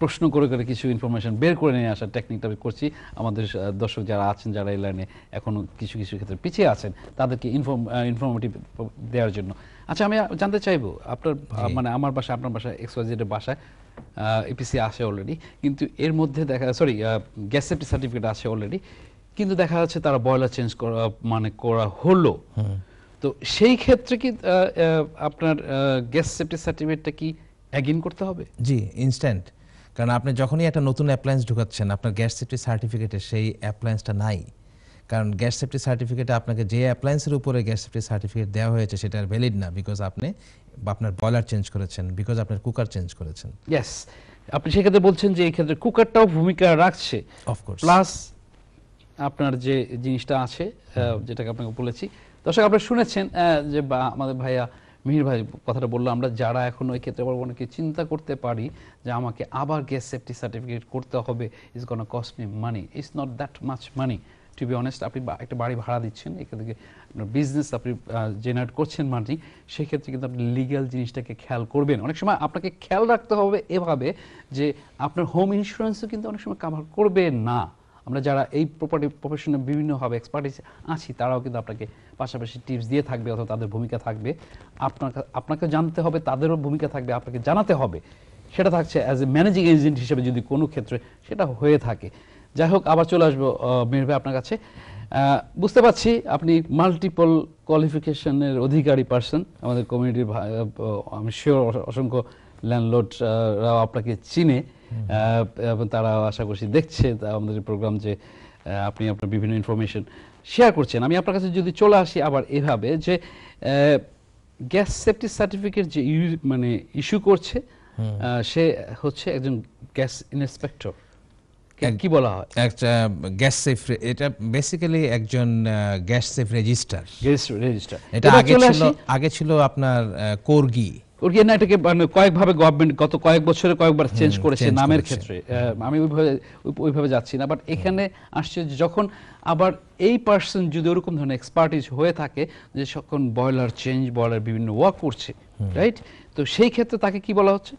প্রশ্ন করে করে কিছু ইনফরমেশন বের করে নিয়ে আসার টেকনিকটা আমি করছি। আমাদের দর্শক যারা আছেন যারা এই লাইনে এখনও কিছু কিছু ক্ষেত্রে পিছিয়ে আছেন তাদেরকে ইনফর্ম ইনফরমেটিভ দেওয়ার জন্য। আচ্ছা আমি জানতে চাইব আপনার মানে আমার বাসায় আপনার বাসায় এক্সওয়াইজেডের বাসায় এপিসি আসে অলরেডি কিন্তু এর মধ্যে দেখা সরি গ্যাস সেফটি সার্টিফিকেট আছে অলরেডি কিন্তু দেখা যাচ্ছে তারা বয়লার চেঞ্জ করা মানে করা হলো। তো সেই ক্ষেত্রে কি আপনার গ্যাস সেফটি সার্টিফিকেটটা কি অ্যাগিন করতে হবে? জি ইনস্ট্যান্ট কারণ আপনি যখনই একটা নতুন অ্যাপ্লায়েন্স ঢুকাচ্ছেন আপনার গ্যাস সেফটি সার্টিফিকেটে সেই অ্যাপ্লায়েন্সটা নাই। কারণ গ্যাস সেফটি সার্টিফিকেটে আপনাকে যে অ্যাপ্লায়েন্সের উপরে গ্যাস সেফটি সার্টিফিকেট দেওয়া হয়েছে সেটা ভ্যালিড না বিকজ আপনি আপনার বয়লার চেঞ্জ করেছেন বিকজ আপনার কুকার চেঞ্জ করেছেন। ইয়েস আপনি সেক্ষেত্রে বলছেন যে এই ক্ষেত্রে কুকারটাও ভূমিকা রাখছে। অফকোর্স প্লাস আপনার যে জিনিসটা আছে যেটাকে আপনাকে বলেছি। দর্শক, আপনি শুনেছেন যে বা আমাদের ভাইয়া মিহির ভাই কথাটা বলল, আমরা যারা এখন ওই ক্ষেত্রে আবার অনেকে চিন্তা করতে পারি যে আমাকে আবার গ্যাস সেফটি সার্টিফিকেট করতে হবে is gonna cost me money it's not that much money to be honest আপনি একটা বাড়ি ভাড়া দিচ্ছেন, এখান থেকে আপনার বিজনেস আপনি জেনারেট করছেন মানি সেক্ষেত্রে কিন্তু আপনি লিগ্যাল জিনিসটাকে খেয়াল করবেন। অনেক সময় আপনাকে খেয়াল রাখতে হবে এভাবে যে আপনার হোম ইন্স্যুরেন্সও কিন্তু অনেক সময় কাভার করবে না। আমরা যারা এই প্রপার্টি প্রফেশনে বিভিন্নভাবে এক্সপার্টিস আছি, তারাও কিন্তু আপনাকে পাশাপাশি টিপস দিয়ে থাকবে অথবা তাদের ভূমিকা থাকবে। আপনাকে আপনাকে জানতে হবে, তাদেরও ভূমিকা থাকবে, আপনাকে জানাতে হবে। সেটা থাকছে অ্যাজ এ ম্যানেজিং এজেন্ট হিসেবে যদি কোনো ক্ষেত্রে সেটা হয়ে থাকে। যাই হোক, আবার চলে আসব মেহের ভাই আপনার কাছে। বুঝতে পারছি আপনি মাল্টিপল কোয়ালিফিকেশনের অধিকারী পার্সন আমাদের কমিউনিটির আমি শিওর অসংখ্য ল্যান্ডলোডরাও আপনাকে চিনে। তারা আশা করছি দেখছে আমাদের প্রোগ্রাম যে আপনি আপনার বিভিন্ন ইনফরমেশন শেয়ার করছেন। আমি আপনার কাছে যদি চলে আসি আবার এভাবে যে গ্যাস সেফটি সার্টিফিকেট যে মানে ইস্যু করছে সে হচ্ছে একজন গ্যাস ইন্সপেক্টর কি বলা হয়? একটা গ্যাস সেফ এটা বেসিক্যালি একজন gas safe register gas register এটা আগে ছিল আগে ছিল আপনার কোরগি ওর কি না এটাকে মানে কয়েকভাবে গভর্নমেন্ট গত কয়েক বছরে কয়েকবার চেঞ্জ করেছে নামের ক্ষেত্রে। আমি ওইভাবে ওইভাবে যাচ্ছি না বাট এখানে আসছে যখন আবার এই পার্সন যদি ওরকম ধরনের এক্সপার্টিস হয়ে থাকে যে যখন বয়লার চেঞ্জ বয়লার বিভিন্ন ওয়ার্ক করছে রাইট তো সেই ক্ষেত্রে তাকে কি বলা হচ্ছে?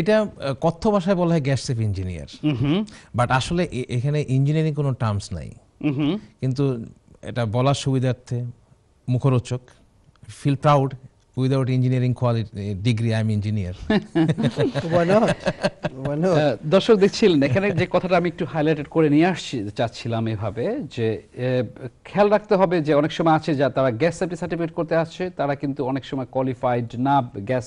এটা কথ্য ভাষায় বলা হয় গ্যাস সেফ ইঞ্জিনিয়ার বাট আসলে এখানে ইঞ্জিনিয়ারিং কোনো টার্মস নাই। কিন্তু এটা বলার সুবিধার্থে মুখরোচক feel proud without engineering quality degree I am engineer Why not? Why not? দর্শক দেখছিলেন এখানে যে কথাটা আমি একটু হাইলাইটেড করে নিয়ে আসছি চাচ্ছিলাম এভাবে যে খেয়াল রাখতে হবে যে অনেক সময় আছে যা তারা গ্যাস সেফটি সার্টিফিকেট করতে আসছে তারা কিন্তু অনেক সময় কোয়ালিফাইড না গ্যাস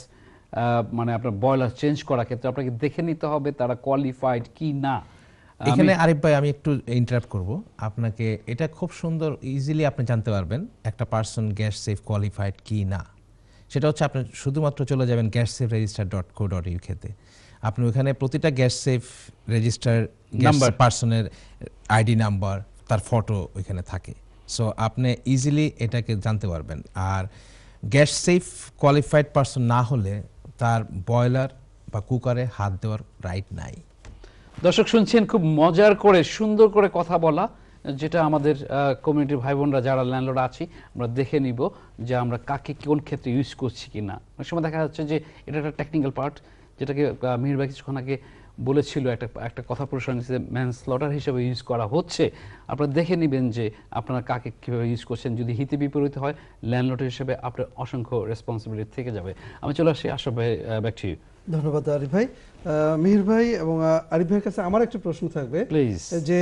মানে আপনার বয়লার চেঞ্জ করার ক্ষেত্রে আপনাকে দেখে নিতে হবে তারা কোয়ালিফাইড কি না এখানে আরিফ ভাই আমি একটু ইন্টারাপ্ট করব আপনাকে এটা খুব সুন্দর ইজিলি আপনি জানতে পারবেন একটা পার্সন গ্যাস সেফ কোয়ালিফাইড কি না সেটা হচ্ছে আপনি শুধুমাত্র চলে যাবেন gas safe register dot co dot ইউকেতে আপনি ওখানে প্রতিটা গ্যাস সেফ রেজিস্টার নাম্বার। পার্সনের আইডি নাম্বার তার ফটো ওইখানে থাকে। সো আপনি ইজিলি এটাকে জানতে পারবেন। আর গ্যাস সেফ কোয়ালিফাইড পার্সন না হলে তার বয়লার বা কুকারে হাত দেওয়ার রাইট নাই। দর্শক শুনছেন খুব মজার করে সুন্দর করে কথা বলা। যেটা আমাদের কমিউনিটির ভাই বোনরা যারা ল্যান্ডলর্ড আছি আমরা দেখে নিব যে আমরা কাকে কোন ক্ষেত্রে ইউজ করছি কি না অনেক সময় দেখা যাচ্ছে যে এটা একটা টেকনিক্যাল পার্ট যেটাকে মিহির ভাই কিছুক্ষণ আগে বলেছিল একটা একটা কথা প্রসঙ্গ যে ম্যান স্লটার হিসেবে ইউজ করা হচ্ছে। আপনারা দেখে নেবেন যে আপনারা কাকে কীভাবে ইউজ করছেন। যদি হিতে বিপরীত হয় ল্যান্ডলর্ড হিসেবে আপনার অসংখ্য রেসপন্সিবিলিটি থেকে যাবে। আমি চলে আসি আশরাফ ভাই ব্যাক টু ইউ ধন্যবাদ আরিফ ভাই। মিহির ভাই এবং আরিফ ভাইয়ের কাছে আমার একটা প্রশ্ন থাকবে প্লিজ যে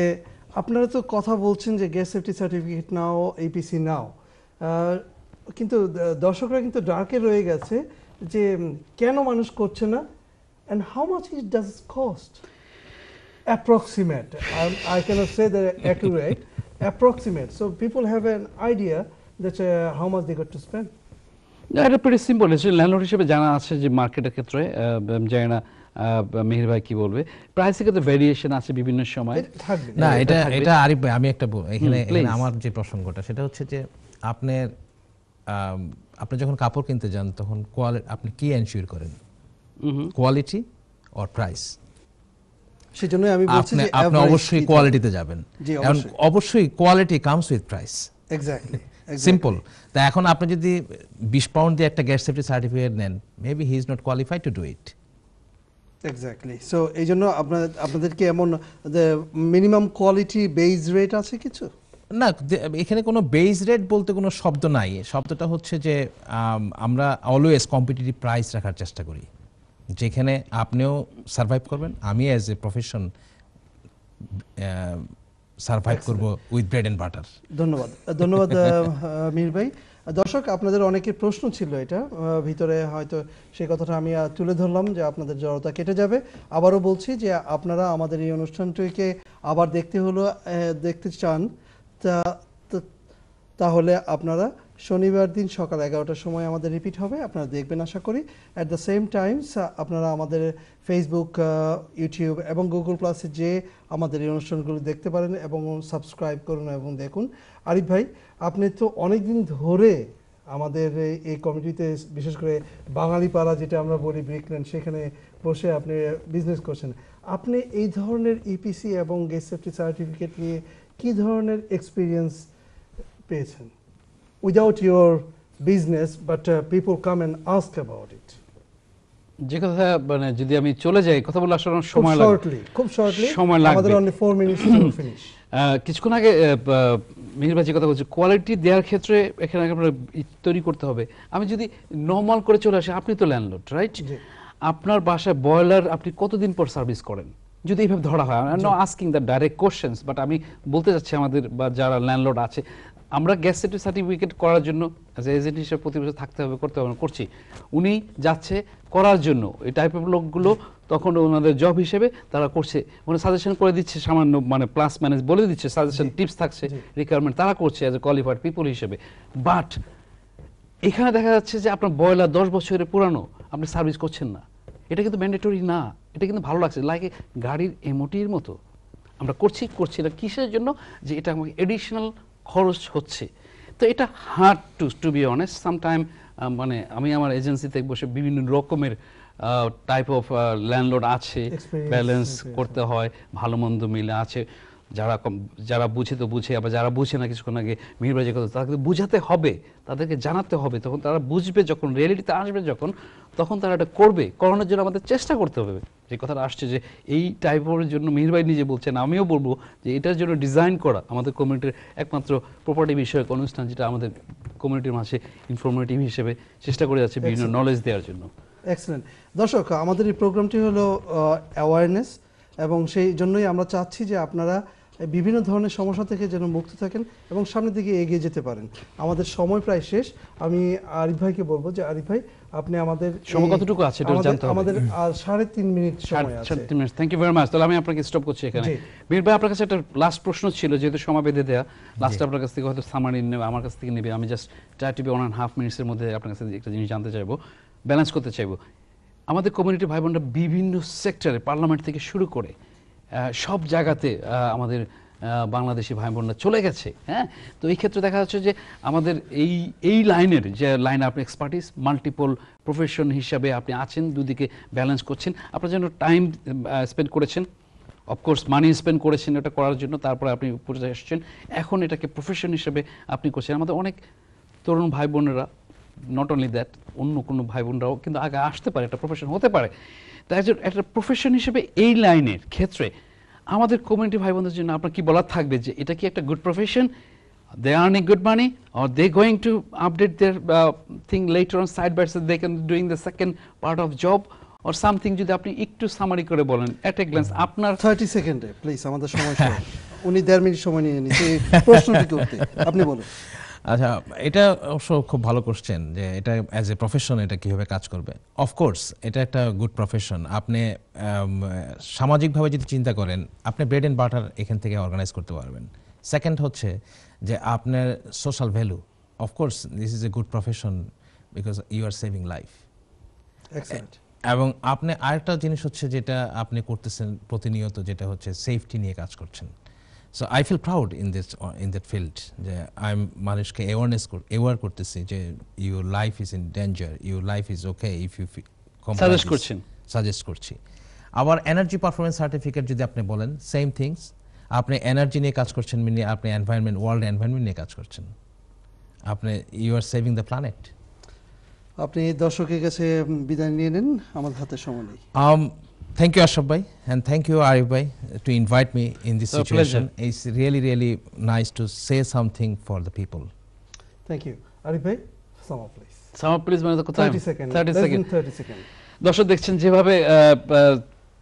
আপনারা তো কথা বলছেন যে gas safety certificate now EPC now. কিন্তু দর্শকরা কিন্তু ডার্কে রয়ে গেছে যে কেন মানুষ করছে না? And how much it does cost approximate I cannot say the accurate approximate so people have an idea that how much they got to spend এটা প্রিটি সিম্পল ল্যান্ডলর্ড হিসেবে জানা আছে যে মার্কেটের ক্ষেত্রে জানি না মেহের ভাই কি বলবে? প্রাইসের ক্ষেত্রে ভেরিয়েশন আছে বিভিন্ন সময়। না এটা এটা আরিফ ভাই আমি একটা বল- এখানে. আমার যে প্রসঙ্গটা সেটা হচ্ছে যে আপনার আপনি যখন কাপড় কিনতে যান তখন কোয়ালিটি আপনি কি এনশিওর করেন? কোয়ালিটি অর প্রাইস সেজন্যই আমি বলছি যে আপনি অবশ্যই কোয়ালিটিতে যাবেন। এখন অবশ্যই। অবশ্যই quality comes with price exactly simple তা এখন আপনি যদি বিশ পাউন্ড দিয়ে একটা গ্যাস সেফটি সার্টিফিকেট নেন maybe he is not qualified to do it exactly so এই জন্য আপনাদের আপনাদেরকে এমন মিনিমাম কোয়ালিটি বেজ রেট আছে কিছু? না এখানে কোনো বেস রেট বলতে কোনো শব্দ নাই। শব্দটা হচ্ছে যে আমরা অলওয়েজ কম্পিটিটিভ প্রাইস রাখার চেষ্টা করি। যেখানে আপনিও সার্ভাইভ করবেন আমি অ্যাজ এ প্রফেশন সার্ভাইভ করব উইথ ব্রেড অ্যান্ড বাটার ধন্যবাদ। ধন্যবাদ মীর ভাই। দর্শক, আপনাদের অনেকের প্রশ্ন ছিল এটা। ভিতরে হয়তো সেই কথাটা আমি তুলে ধরলাম যে আপনাদের জড়তা কেটে যাবে। আবারও বলছি যে আপনারা আমাদের এই অনুষ্ঠানটিকে আবার দেখতে হলো দেখতে চান তা- তাহলে আপনারা শনিবার দিন সকাল এগারোটার সময় আমাদের রিপিট হবে, আপনারা দেখবেন আশা করি। অ্যাট দ্য সেম টাইমস আপনারা আমাদের ফেসবুক ইউটিউব এবং গুগল প্লাসে যে আমাদের এই অনুষ্ঠানগুলো দেখতে পারেন এবং সাবস্ক্রাইব করুন এবং দেখুন। আরিফ ভাই, আপনি তো অনেক দিন ধরে আমাদের এই- কমিটিতে বিশেষ করে বাঙালি পাড়া যেটা আমরা বলি ব্রিকল্যান্ড সেখানে বসে আপনি বিজনেস করছেন। আপনি এই ধরনের ইপিসি এবং গেস্ট সেফটি সার্টিফিকেট নিয়ে কী ধরনের এক্সপিরিয়েন্স পেয়েছেন? Without your business but people come and ask about it যে কথা মানে যদি আমি চলে যাই কথা বলে আসলে সময় লাগবে। খুব শর্টলি সময় লাগবে। আমাদের only four minutes finish ah, কিছুক্ষণ আগে মিহির ভাই কথা বলছে কোয়ালিটি দেওয়ার ক্ষেত্রে এখানে আপনার তৈরি করতে হবে। আমি যদি নর্মাল করে চলে আসি আপনি তো ল্যান্ডলর্ড রাইট আপনার বাসায় বয়লার আপনি কতদিন পর সার্ভিস করেন? যদি এইভাবে ধরা হয় no asking the direct questions but আমি বলতে চাচ্ছি আমাদের বা যারা ল্যান্ডলর্ড আছে আমরা গ্যাস সার্টিফিকেট করার জন্য অ্যাজ এজেন্ট হিসেবে প্রতি বছর থাকতে হবে করতে হবে করছি। উনি যাচ্ছে করার জন্য। এই টাইপের লোকগুলো তখন ওনাদের জব হিসেবে তারা করছে। মানে সাজেশন করে দিচ্ছে সামান্য মানে প্লাস মাইনাস বলে দিচ্ছে সাজেশন টিপস থাকছে রিকোয়ারমেন্ট তারা করছে অ্যাজ এ কোয়ালিফাইড পিপল হিসেবে। বাট এখানে দেখা যাচ্ছে যে আপনার বয়লার দশ বছরের পুরানো আপনি সার্ভিস করছেন না। এটা কিন্তু ম্যান্ডেটরি না। এটা কিন্তু ভালো লাগছে। লাইক গাড়ির এমওটির মতো। আমরা করছি করছি না। কিসের জন্য? যে এটা আমাকে এডিশনাল খরচ হচ্ছে। তো এটা hard to to be honest sometime মানে আমি আমার এজেন্সিতে বসে বিভিন্ন রকমের টাইপ অফ ল্যান্ডলোড আছে। ব্যালেন্স করতে হয় ভালো মন্দ মিলে আছে। যারা কম- যারা বুঝে তো বুঝে আবার যারা বুঝে না কিছুক্ষণ আগে মিহির যে কথা তাদেরকে বুঝাতে হবে তাদেরকে জানাতে হবে তখন তারা বুঝবে যখন রিয়েলিটিতে আসবে যখন তখন তারা এটা করবে। করানোর জন্য আমাদের চেষ্টা করতে হবে। যে কথাটা আসছে যে এই টাইপের জন্য মিহির ভাই নিজে বলছেন আমিও বলব যে এটার জন্য ডিজাইন করা আমাদের কমিউনিটির একমাত্র প্রপার্টি বিষয়ক অনুষ্ঠান যেটা আমাদের কমিউনিটির মাঝে ইনফরমেটিভ হিসেবে চেষ্টা করে যাচ্ছে বিভিন্ন নলেজ দেওয়ার জন্য। এক্সেলেন্ট দর্শক আমাদের এই প্রোগ্রামটি হলো অ্যাওয়ারনেস এবং সেই জন্যই আমরা চাচ্ছি যে আপনারা বিভিন্ন ধরনের সমস্যা থেকে যেন মুক্ত থাকেন এবং সামনের দিকে এগিয়ে যেতে পারেন। আমাদের সময় প্রায় শেষ। আমি আরিফ ভাইকে বলব যে আরিফ ভাই আপনি আমাদের সময় কতটুকু আছে এটা জানতে হবে। আমাদের আর সাড়ে তিন মিনিট সময় আছে। Minute. Thank you very much তাহলে আমি আপনাকে স্টপ করছি এখানে। বীর ভাই আপনার কাছে একটা লাস্ট প্রশ্ন ছিল যেহেতু সময় বেঁধে দেওয়া লাস্ট আপনার কাছ থেকে হয়তো সামারি নেবে আমার কাছ থেকে নেবে। আমি just try to be one and half মিনিটসের মধ্যে আপনার কাছে একটা জিনিস জানতে চাইব ব্যালেন্স করতে চাইব। আমাদের কমিউনিটি ভাই বোনরা বিভিন্ন সেক্টরে পার্লামেন্ট থেকে শুরু করে সব জায়গাতে আমাদের বাংলাদেশি ভাই বোনরা চলে গেছে হ্যাঁ? তো এই ক্ষেত্রে দেখা যাচ্ছে যে আমাদের এই এই লাইনের যে লাইন আপনি এক্সপার্টিস মাল্টিপল প্রফেশন হিসাবে আপনি আছেন, দুদিকে ব্যালেন্স করছেন। আপনার জন্য টাইম স্পেন্ড করেছেন অফকোর্স মানি স্পেন্ড করেছেন এটা করার জন্য, তারপরে আপনি উপরে এসেছেন এখন এটাকে প্রফেশন হিসেবে আপনি করছেন। আমাদের অনেক তরুণ ভাই বোনেরা নট অনলি দ্যাট অন্য কোনো ভাই বোনরাও কিন্তু আগে আসতে পারে, একটা প্রফেশন হতে পারে। একজন একটা প্রফেশন হিসেবে এই লাইনের ক্ষেত্রে আমাদের কমিউনিটি ভাই বোনদের জন্য আপনার কি বলার থাকবে যে এটা কি একটা good profession they earning good money or they going to update their uh, thing later on side by side they can doing the second part of job or যদি আপনি একটু সামারি করে বলেন at a glance আপনার thirty সেকেন্ডে please আমাদের সময় উনি দেড় মিনিট সময় নিয়ে নিচ্ছে প্রশ্নটি করতে আপনি বলুন। আচ্ছা এটা অবশ্য খুব ভালো কোশ্চেন যে এটা অ্যাজ এ প্রফেশন এটা কীভাবে কাজ করবে? অফকোর্স এটা একটা গুড প্রফেশন আপনি সামাজিকভাবে যদি চিন্তা করেন আপনি ব্রেড অ্যান্ড বাটার এখান থেকে অর্গানাইজ করতে পারবেন। সেকেন্ড হচ্ছে যে আপনার social value of course this is a good profession because you are saving life এবং আপনি আরেকটা জিনিস হচ্ছে যেটা আপনি করতেছেন প্রতিনিয়ত যেটা হচ্ছে সেফটি নিয়ে কাজ করছেন। So I feel proud in this in that field যে আই মানুষকে অ্যাওয়ারনেস অ্যাওয়ার করতেছি যে your life is in danger your life is okay if you suggest করছেন। সাজেস্ট করছি। আবার এনার্জি পারফরমেন্স সার্টিফিকেট যদি আপনি বলেন সেম থিংস আপনি এনার্জি নিয়ে কাজ করছেন মিনি আপনি এনভায়রনমেন্ট ওয়ার্ল্ড এনভায়রনমেন্ট নিয়ে কাজ করছেন। আপনি you are saving the planet আপনি দর্শকের কাছে বিদায় নিয়ে নেন। আমাদের হাতে সময় নেই। Um, thank you, Ashraf Bhai, and thank you, Arif Bhai, to invite me in this a situation. It's really, really nice to say something for the people. Thank you Arif ভাই সামা প্লিজ সামার please মানে কোথায় thirty second thirty second thirty second দর্শক দেখছেন যেভাবে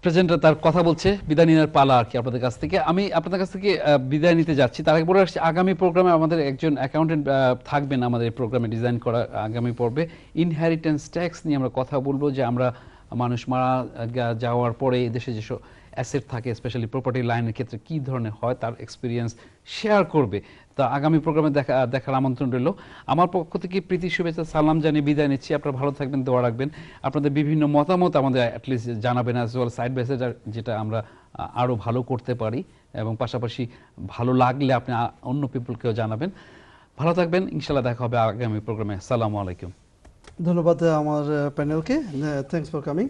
presenter তার কথা বলছে বিদায় নেওয়ার পালা আর কি আপনাদের কাছ থেকে। আমি আপনাদের কাছ থেকে বিদায় নিতে যাচ্ছি। তার আগে বলে রাখছি আগামী প্রোগ্রামে আমাদের একজন অ্যাকাউন্টেন্ট থাকবেন আমাদের প্রোগ্রামে ডিজাইন করা আগামী পর্বে। ইনহেরিটেন্স ট্যাক্স নিয়ে আমরা কথা বলব যে আমরা মানুষ মারা যাওয়ার পরে দেশে যেসব অ্যাসেট থাকে স্পেশালি প্রপার্টি লাইনের ক্ষেত্রে কি ধরনের হয় তার এক্সপিরিয়েন্স শেয়ার করবে। তা আগামী প্রোগ্রামে দেখা দেখার আমন্ত্রণ রইল। আমার পক্ষ থেকে প্রীতি শুভেচ্ছা সালাম জানিয়ে বিদায় নিচ্ছি। আপনারা ভালো থাকবেন দোয়া রাখবেন। আপনাদের বিভিন্ন মতামত আমাদের অ্যাটলিস্ট জানাবেন as well side by side যেটা আমরা আহ, আরও ভালো করতে পারি এবং পাশাপাশি ভালো লাগলে আপনি অন্য পিপলকেও জানাবেন। ভালো থাকবেন ইনশাল্লাহ দেখা হবে আগামী প্রোগ্রামে সালামু আলাইকুম। ধন্যবাদ আমার প্যানেলকে থ্যাংকস ফর কামিং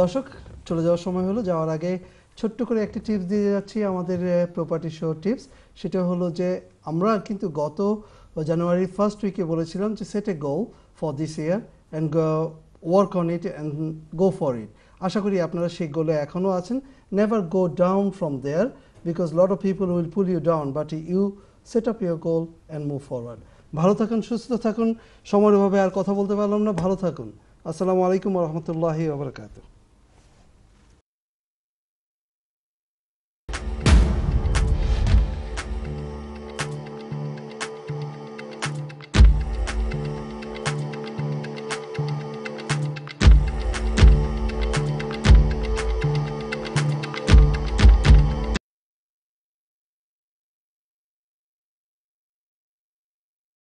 দর্শক, চলে যাওয়ার সময় হলো, যাওয়ার আগে ছোট্ট করে একটি টিপস দিয়ে যাচ্ছি আমাদের প্রপার্টি শো টিপস সেটা হলো যে, আমরা কিন্তু গত জানুয়ারি ফার্স্ট উইকে বলেছিলাম যে set a go for this year and work on it and go for it আশা করি আপনারা সেই গোলে এখনও আছেন। Never go down from there because lot of people will pull you down but you set up your goal and move forward ভালো থাকুন, সুস্থ থাকুন। সময়ের অভাবে আর কথা বলতে পারলাম না। ভালো থাকুন। আসসালামু আলাইকুম রহমতুল্লাহি ওবরাকাতুহ